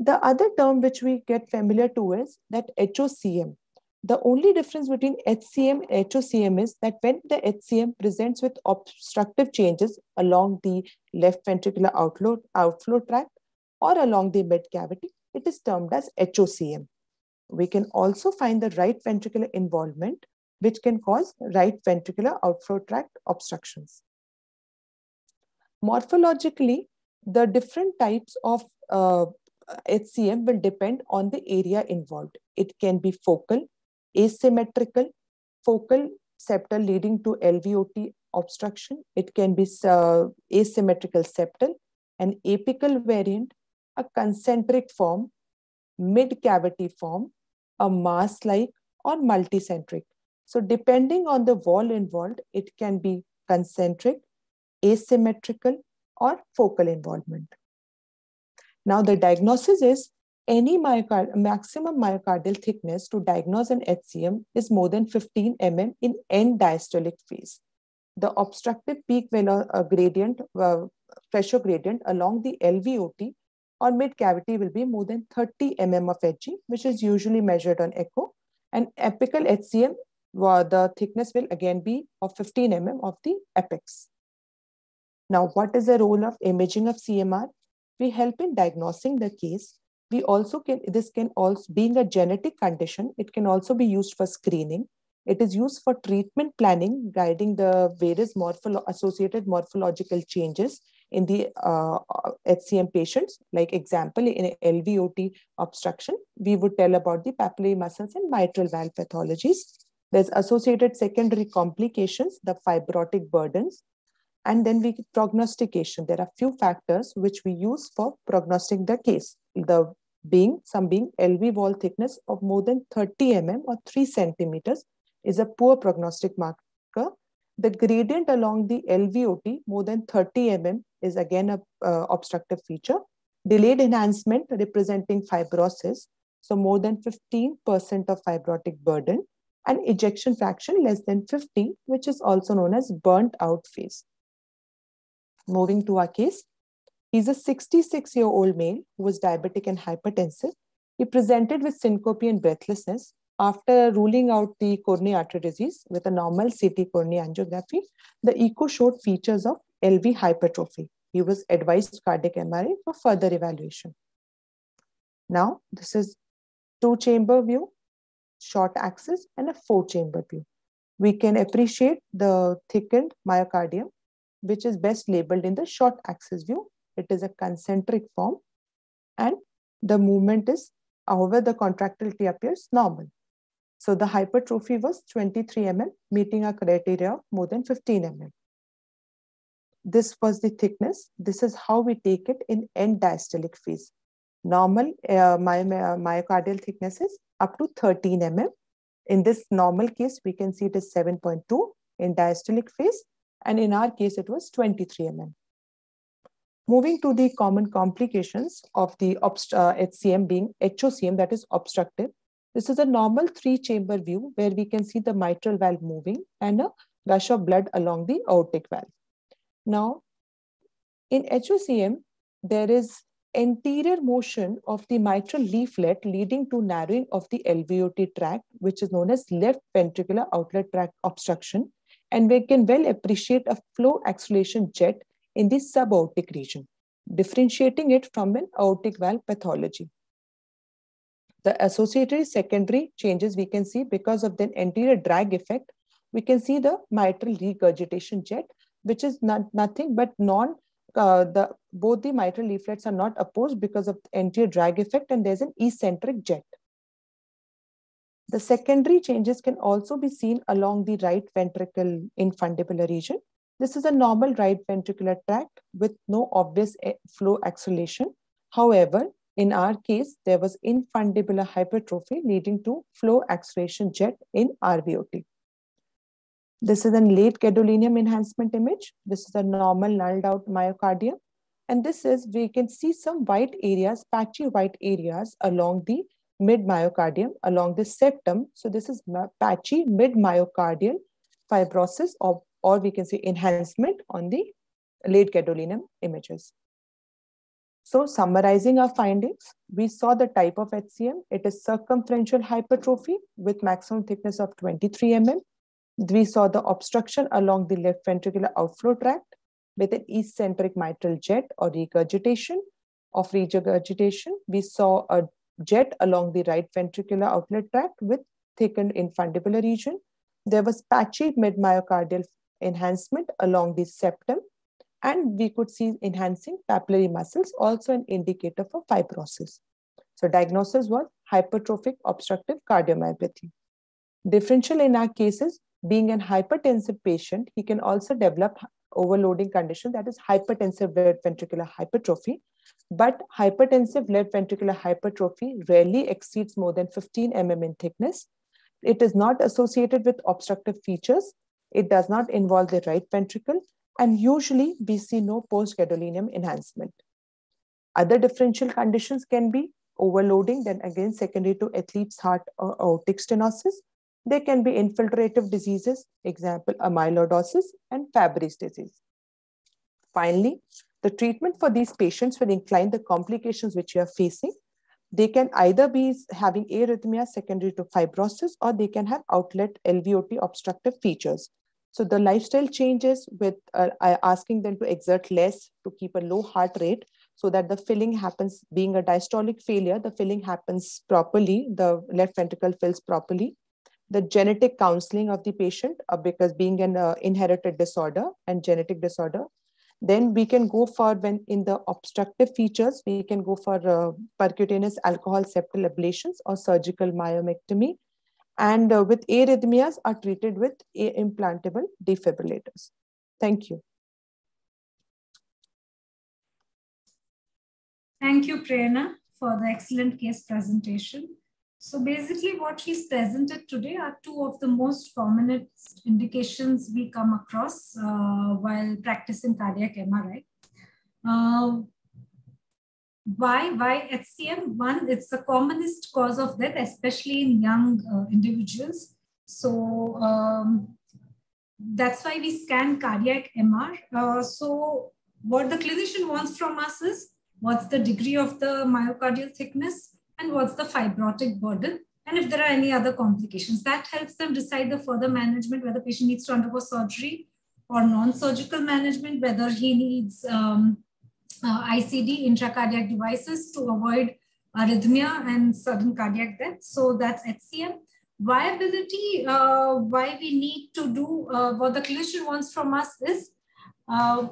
The other term which we get familiar to is that HOCM. The only difference between HCM and HOCM is that when the HCM presents with obstructive changes along the left ventricular outflow, outflow tract or along the mid cavity, it is termed as HOCM. We can also find the right ventricular involvement, which can cause right ventricular outflow tract obstructions. Morphologically, the different types of uh, HCM will depend on the area involved. It can be focal, asymmetrical, focal septal leading to LVOT obstruction. It can be uh, asymmetrical septal, an apical variant, a concentric form, mid-cavity form, a mass-like, or multicentric. So depending on the wall involved, it can be concentric, asymmetrical, or focal involvement. Now the diagnosis is any myocard maximum myocardial thickness to diagnose an HCM is more than 15 mm in end diastolic phase. The obstructive peak uh, gradient, uh, pressure gradient along the LVOT or mid cavity will be more than 30 mm of Hg, which is usually measured on echo. And apical HCM, uh, the thickness will again be of 15 mm of the apex. Now, what is the role of imaging of CMR? we help in diagnosing the case. We also can, this can also, being a genetic condition, it can also be used for screening. It is used for treatment planning, guiding the various morpholo associated morphological changes in the uh, HCM patients. Like example, in LVOT obstruction, we would tell about the papillary muscles and mitral valve pathologies. There's associated secondary complications, the fibrotic burdens, and then we prognostication. There are few factors which we use for prognostic the case. The being some being LV wall thickness of more than 30 mm or 3 centimeters is a poor prognostic marker. The gradient along the LVOT more than 30 mm is again a uh, obstructive feature. Delayed enhancement representing fibrosis, so more than 15% of fibrotic burden and ejection fraction less than 50, which is also known as burnt out phase. Moving to our case, he's a 66 year old male who was diabetic and hypertensive. He presented with syncope and breathlessness after ruling out the coronary artery disease with a normal CT coronary angiography. The echo showed features of LV hypertrophy. He was advised cardiac MRI for further evaluation. Now, this is two chamber view, short axis, and a four chamber view. We can appreciate the thickened myocardium which is best labeled in the short axis view. It is a concentric form and the movement is, however, the contractility appears normal. So the hypertrophy was 23 mm, meeting a criteria of more than 15 mm. This was the thickness. This is how we take it in end diastolic phase. Normal uh, my, my, myocardial thickness is up to 13 mm. In this normal case, we can see it is 7.2 in diastolic phase and in our case, it was 23 mm. Moving to the common complications of the uh, HCM being HOCM, that is obstructive. This is a normal three-chamber view where we can see the mitral valve moving and a gush of blood along the aortic valve. Now, in HOCM, there is anterior motion of the mitral leaflet leading to narrowing of the LVOT tract, which is known as left ventricular outlet tract obstruction and we can well appreciate a flow acceleration jet in the subaortic region, differentiating it from an aortic valve pathology. The associated secondary changes we can see because of the anterior drag effect, we can see the mitral regurgitation jet which is not nothing but non uh, the both the mitral leaflets are not opposed because of the anterior drag effect and there's an eccentric jet. The secondary changes can also be seen along the right ventricle infundibular region. This is a normal right ventricular tract with no obvious eh, flow acceleration. However, in our case, there was infundibular hypertrophy leading to flow acceleration jet in RVOT. This is a late gadolinium enhancement image. This is a normal nulled out myocardium. And this is, we can see some white areas, patchy white areas along the mid myocardium, along the septum. So this is patchy mid myocardial fibrosis or, or we can say enhancement on the late gadolinium images. So summarizing our findings, we saw the type of HCM. It is circumferential hypertrophy with maximum thickness of 23 mm. We saw the obstruction along the left ventricular outflow tract with an eccentric mitral jet or regurgitation. Of regurgitation, we saw a jet along the right ventricular outlet tract with thickened infundibular region. There was patchy mid-myocardial enhancement along the septum and we could see enhancing papillary muscles, also an indicator for fibrosis. So diagnosis was hypertrophic obstructive cardiomyopathy. Differential in our cases, being an hypertensive patient, he can also develop overloading condition that is hypertensive ventricular hypertrophy. But hypertensive left ventricular hypertrophy rarely exceeds more than 15 mm in thickness. It is not associated with obstructive features. It does not involve the right ventricle and usually we see no post-gadolinium enhancement. Other differential conditions can be overloading, then again secondary to athlete's heart or aortic stenosis. There can be infiltrative diseases, example amyloidosis and Fabry's disease. Finally, the treatment for these patients will incline the complications which you are facing. They can either be having arrhythmia secondary to fibrosis or they can have outlet LVOT obstructive features. So the lifestyle changes with uh, asking them to exert less to keep a low heart rate so that the filling happens, being a diastolic failure, the filling happens properly, the left ventricle fills properly. The genetic counseling of the patient, uh, because being an uh, inherited disorder and genetic disorder, then we can go for when in the obstructive features, we can go for uh, percutaneous alcohol septal ablations or surgical myomectomy and uh, with arrhythmias are treated with implantable defibrillators. Thank you. Thank you, Prerna, for the excellent case presentation. So basically what she's presented today are two of the most prominent indications we come across uh, while practicing cardiac MRI. Uh, why why HCM? One, it's the commonest cause of death, especially in young uh, individuals. So um, that's why we scan cardiac MR. Uh, so what the clinician wants from us is what's the degree of the myocardial thickness and what's the fibrotic burden and if there are any other complications. That helps them decide the further management, whether patient needs to undergo surgery or non-surgical management, whether he needs um, uh, ICD, intracardiac devices to avoid arrhythmia and sudden cardiac death. So that's HCM. Viability, uh, why we need to do uh, what the clinician wants from us is uh,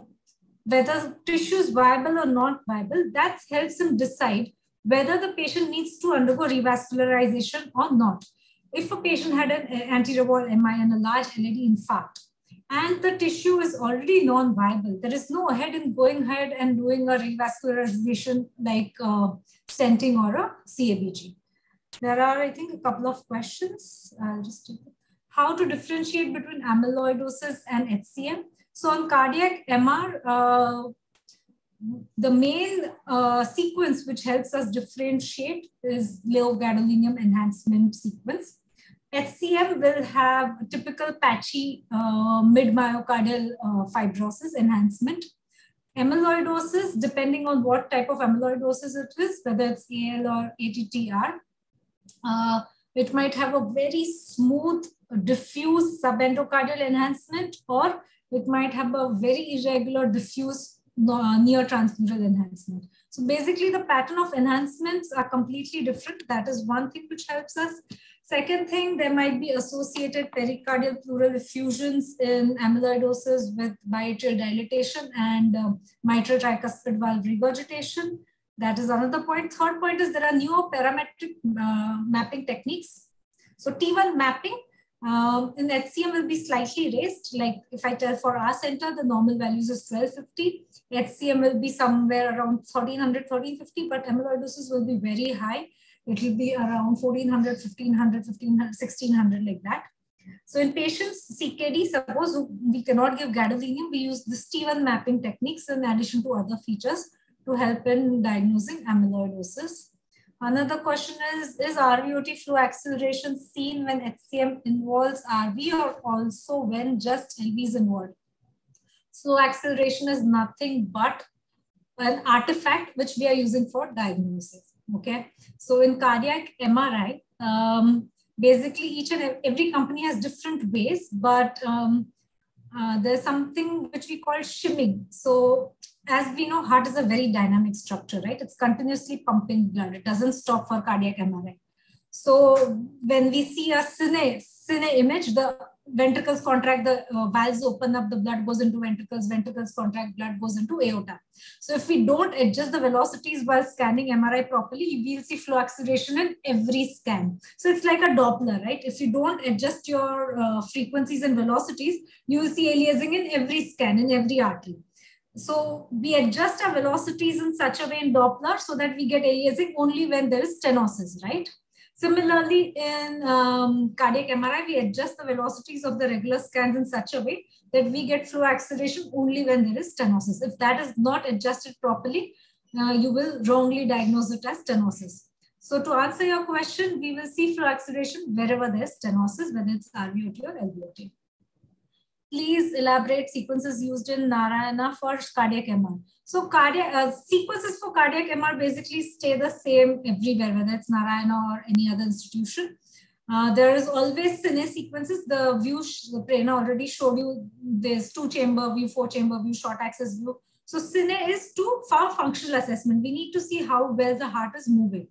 whether tissue is viable or not viable. That helps him decide whether the patient needs to undergo revascularization or not. If a patient had an anterior wall MI and a large LAD infarct, and the tissue is already non-viable. There is no ahead in going ahead and doing a revascularization like uh, stenting or a CABG. There are, I think, a couple of questions. I'll just. How to differentiate between amyloidosis and HCM? So on cardiac MR, uh, the main uh, sequence which helps us differentiate is low gadolinium enhancement sequence. HCM will have typical patchy uh, mid-myocardial uh, fibrosis enhancement. Amyloidosis, depending on what type of amyloidosis it is, whether it's AL or ATTR, uh, it might have a very smooth, diffuse subendocardial enhancement, or it might have a very irregular, diffuse near transmural enhancement. So basically the pattern of enhancements are completely different. That is one thing which helps us. Second thing, there might be associated pericardial pleural effusions in amyloidosis with biatrial dilatation and uh, mitral tricuspid valve regurgitation. That is another point. Third point is there are newer parametric uh, mapping techniques. So T1 mapping um, in HCM will be slightly raised. Like if I tell for our center, the normal values is 1250. HCM will be somewhere around 1300, 1350, but amyloidosis will be very high. It will be around 1400, 1500, 1500, 1600 like that. So in patients CKD, suppose we cannot give gadolinium, we use the T1 mapping techniques in addition to other features to help in diagnosing amyloidosis. Another question is, is RVOT flow acceleration seen when HCM involves RV or also when just LV is involved? Flow acceleration is nothing but an artifact which we are using for diagnosis. Okay, so in cardiac MRI, um, basically each and every company has different ways, but um, uh, there's something which we call shimming. So as we know, heart is a very dynamic structure, right? It's continuously pumping blood. It doesn't stop for cardiac MRI. So when we see a cine, cine image, the ventricles contract, the uh, valves open up, the blood goes into ventricles, ventricles contract, blood goes into aorta. So if we don't adjust the velocities while scanning MRI properly, we'll see flow acceleration in every scan. So it's like a Doppler, right? If you don't adjust your uh, frequencies and velocities, you will see aliasing in every scan, in every artery. So we adjust our velocities in such a way in Doppler so that we get aliasing only when there is stenosis, right? Similarly, in um, cardiac MRI, we adjust the velocities of the regular scans in such a way that we get flow acceleration only when there is stenosis. If that is not adjusted properly, uh, you will wrongly diagnose it as stenosis. So to answer your question, we will see flow acceleration wherever there's stenosis, whether it's RVOT or LVOT please elaborate sequences used in Narayana for cardiac MR. So cardiac uh, sequences for cardiac MR basically stay the same everywhere, whether it's Narayana or any other institution. Uh, there is always cine sequences. The view, the Prerna already showed you, there's two chamber view, four chamber view, short axis view. So cine is to for functional assessment. We need to see how well the heart is moving.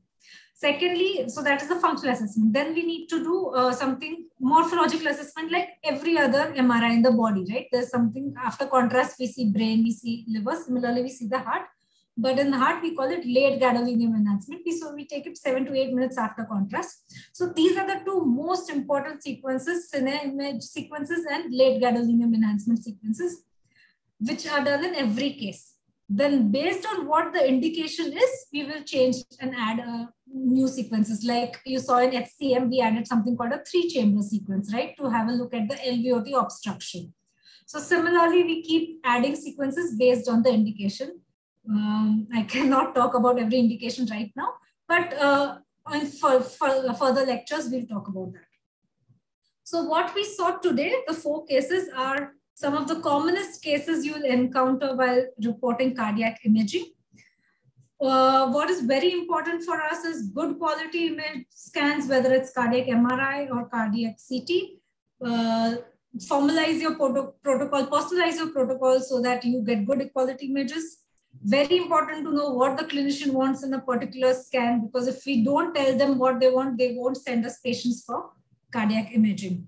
Secondly, so that is the functional assessment. Then we need to do uh, something morphological assessment like every other MRI in the body, right? There's something after contrast, we see brain, we see liver. Similarly, we see the heart. But in the heart, we call it late gadolinium enhancement. So we take it seven to eight minutes after contrast. So these are the two most important sequences, cine image sequences and late gadolinium enhancement sequences, which are done in every case then based on what the indication is, we will change and add uh, new sequences. Like you saw in HCM, we added something called a three chamber sequence, right? To have a look at the LVOT obstruction. So similarly, we keep adding sequences based on the indication. Um, I cannot talk about every indication right now, but uh, for, for further lectures, we'll talk about that. So what we saw today, the four cases are some of the commonest cases you'll encounter while reporting cardiac imaging. Uh, what is very important for us is good quality image scans, whether it's cardiac MRI or cardiac CT. Uh, formalize your protocol, personalize your protocol so that you get good quality images. Very important to know what the clinician wants in a particular scan because if we don't tell them what they want, they won't send us patients for cardiac imaging.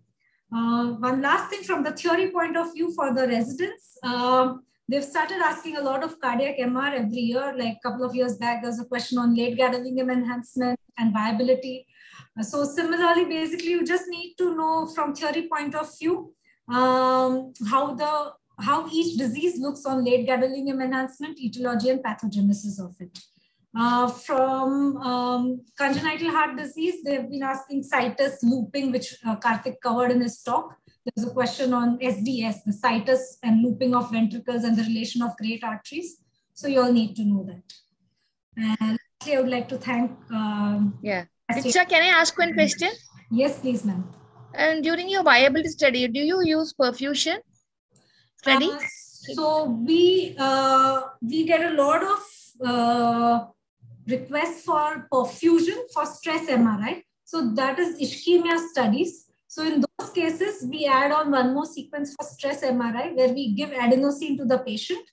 Uh, one last thing from the theory point of view for the residents, uh, they've started asking a lot of cardiac MR every year. Like a couple of years back, there's a question on late gadolinium enhancement and viability. Uh, so similarly, basically, you just need to know from theory point of view um, how the how each disease looks on late gadolinium enhancement, etiology, and pathogenesis of it. Uh, from um, congenital heart disease, they've been asking situs looping, which uh, Karthik covered in his talk. There's a question on SDS, the situs and looping of ventricles and the relation of great arteries. So you all need to know that. And I would like to thank. Um, yeah. Diksha, can I ask one question? Yes, please, ma'am. And during your viability study, do you use perfusion study? Uh, so we uh, we get a lot of uh, request for perfusion for stress MRI. So that is ischemia studies. So in those cases, we add on one more sequence for stress MRI where we give adenosine to the patient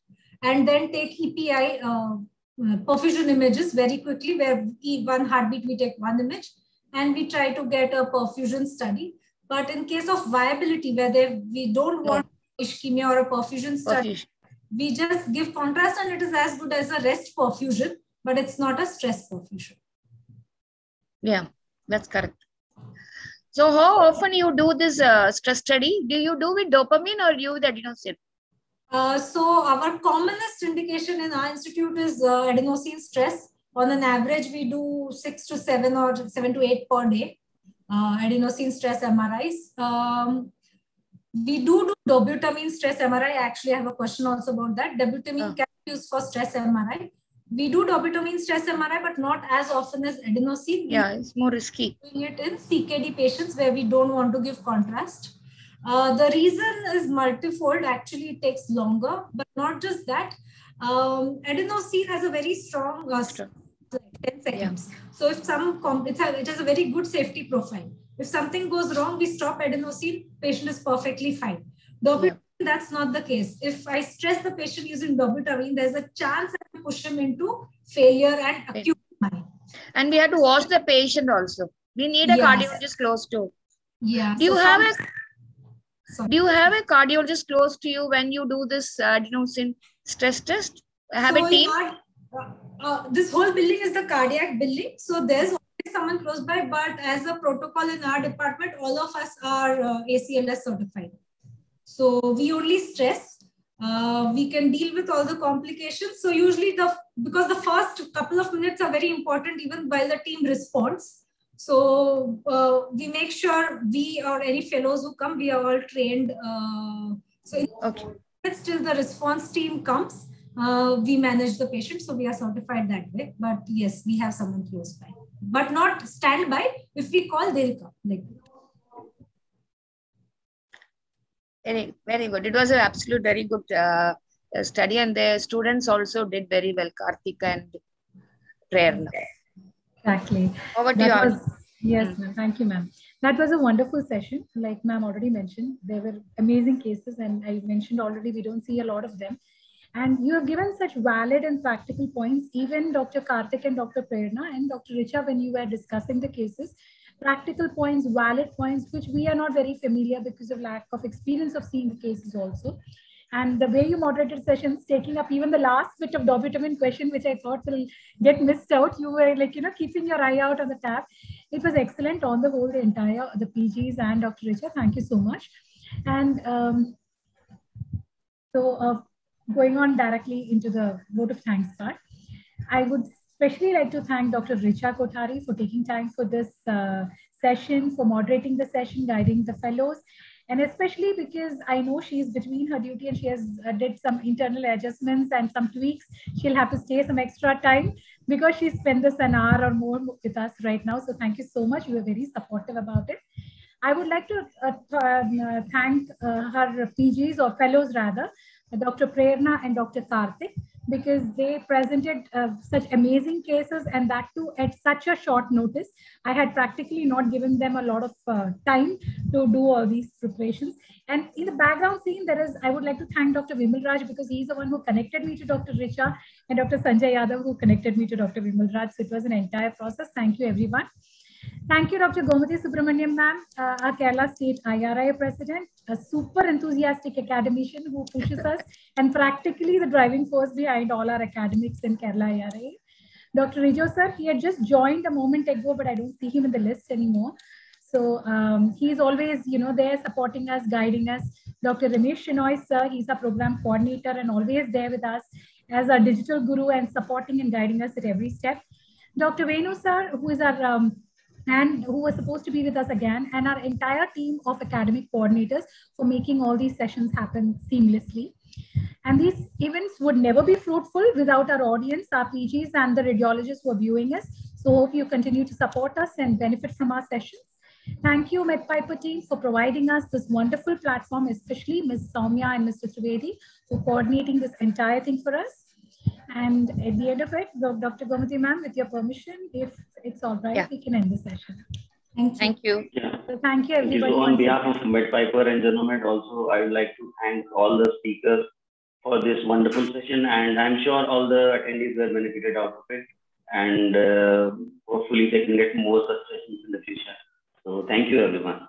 and then take EPI uh, uh, perfusion images very quickly where one heartbeat we take one image and we try to get a perfusion study. But in case of viability, where they, we don't want ischemia or a perfusion study, perfusion. we just give contrast and it is as good as a rest perfusion, but it's not a stress perfusion. Yeah, that's correct. So how often you do this uh, stress study? Do you do with dopamine or you the adenosine? Uh, so our commonest indication in our institute is uh, adenosine stress. On an average, we do six to seven or seven to eight per day uh, adenosine stress MRIs. Um, we do do dobutamine stress MRI. Actually, I have a question also about that. Dobutamine oh. can be used for stress MRI. We do dobutamine stress MRI, but not as often as adenosine. Yeah, it's more risky. Doing it in CKD patients where we don't want to give contrast. Uh, the reason is multifold. Actually, it takes longer, but not just that. Um, adenosine has a very strong uh, 10 seconds. Yeah. So if some, it's a, it has a very good safety profile. If something goes wrong, we stop adenosine, patient is perfectly fine. Dobutamine. That's not the case. If I stress the patient using dobutamine, there's a chance that I push him into failure and acute money. And we have to watch the patient also. We need a yes. cardiologist close to. Yeah. Do you so have some... a Sorry. Do you have a cardiologist close to you when you do this adenosine stress test? Have so a team? uh, uh, this whole building is the cardiac building. So there's always someone close by, but as a protocol in our department, all of us are uh, ACLS certified. So we only stress. Uh, we can deal with all the complications. So usually the because the first couple of minutes are very important, even while the team responds. So uh, we make sure we or any fellows who come, we are all trained. Uh, so okay. still the response team comes uh, we manage the patient. So we are certified that way. But yes, we have someone close by, but not standby. If we call, they'll come. Like very, very good. It was an absolute very good uh, study, and the students also did very well. Karthik and Prerna. Exactly. Over to you. Was, yes, mm -hmm. Thank you, ma'am. That was a wonderful session. Like ma'am already mentioned, there were amazing cases, and I mentioned already we don't see a lot of them and you have given such valid and practical points, even Dr. Karthik and Dr. Prerna and Dr. Richa, when you were discussing the cases, practical points, valid points, which we are not very familiar because of lack of experience of seeing the cases also. And the way you moderated sessions, taking up even the last bit of dobutamine question, which I thought will get missed out, you were like, you know, keeping your eye out on the tab. It was excellent on the whole, the entire, the PGs and Dr. Richa, thank you so much. And um, so uh, going on directly into the vote of thanks part, I would especially like to thank Dr. Richa Kothari for taking time for this uh, session, for moderating the session, guiding the fellows, and especially because I know she's between her duty and she has uh, did some internal adjustments and some tweaks. She'll have to stay some extra time because she spent this an hour or more with us right now. So thank you so much. You were very supportive about it. I would like to uh, uh, thank uh, her PGs or fellows rather Dr. Prerna and Dr. Karthik because they presented uh, such amazing cases and that too at such a short notice. I had practically not given them a lot of uh, time to do all these preparations. And in the background scene, there is, I would like to thank Dr. Vimal Raj because he's the one who connected me to Dr. Richa and Dr. Sanjay Yadav who connected me to Dr. Vimal Raj. So it was an entire process. Thank you, everyone. Thank you, Dr. Gomati Subramaniam, ma'am, uh, our Kerala State IRIA president, a super enthusiastic academician who pushes us and practically the driving force behind all our academics in Kerala IRIA. Dr. Rijo, sir, he had just joined a moment ago, but I don't see him in the list anymore. So um, he's always, you know, there supporting us, guiding us. Dr. Ramesh Shenoy, sir, he's our program coordinator and always there with us as our digital guru and supporting and guiding us at every step. Dr. Venu, sir, who is our um, and who was supposed to be with us again, and our entire team of academic coordinators for making all these sessions happen seamlessly. And these events would never be fruitful without our audience, our PGs, and the radiologists who are viewing us. So hope you continue to support us and benefit from our sessions. Thank you, MedPiper team, for providing us this wonderful platform, especially Ms. Soumya and Mr. Trivedi for coordinating this entire thing for us. And at the end of it, Dr. Gomati ma'am, with your permission, if it's all right, yeah. we can end the session. Thank you. Thank you. Yeah. So thank you, everybody. So on behalf of MedPiper and Genomed, also, I would like to thank all the speakers for this wonderful session. And I'm sure all the attendees were benefited out of it. and uh, hopefully they can get more such sessions in the future. So thank you everyone.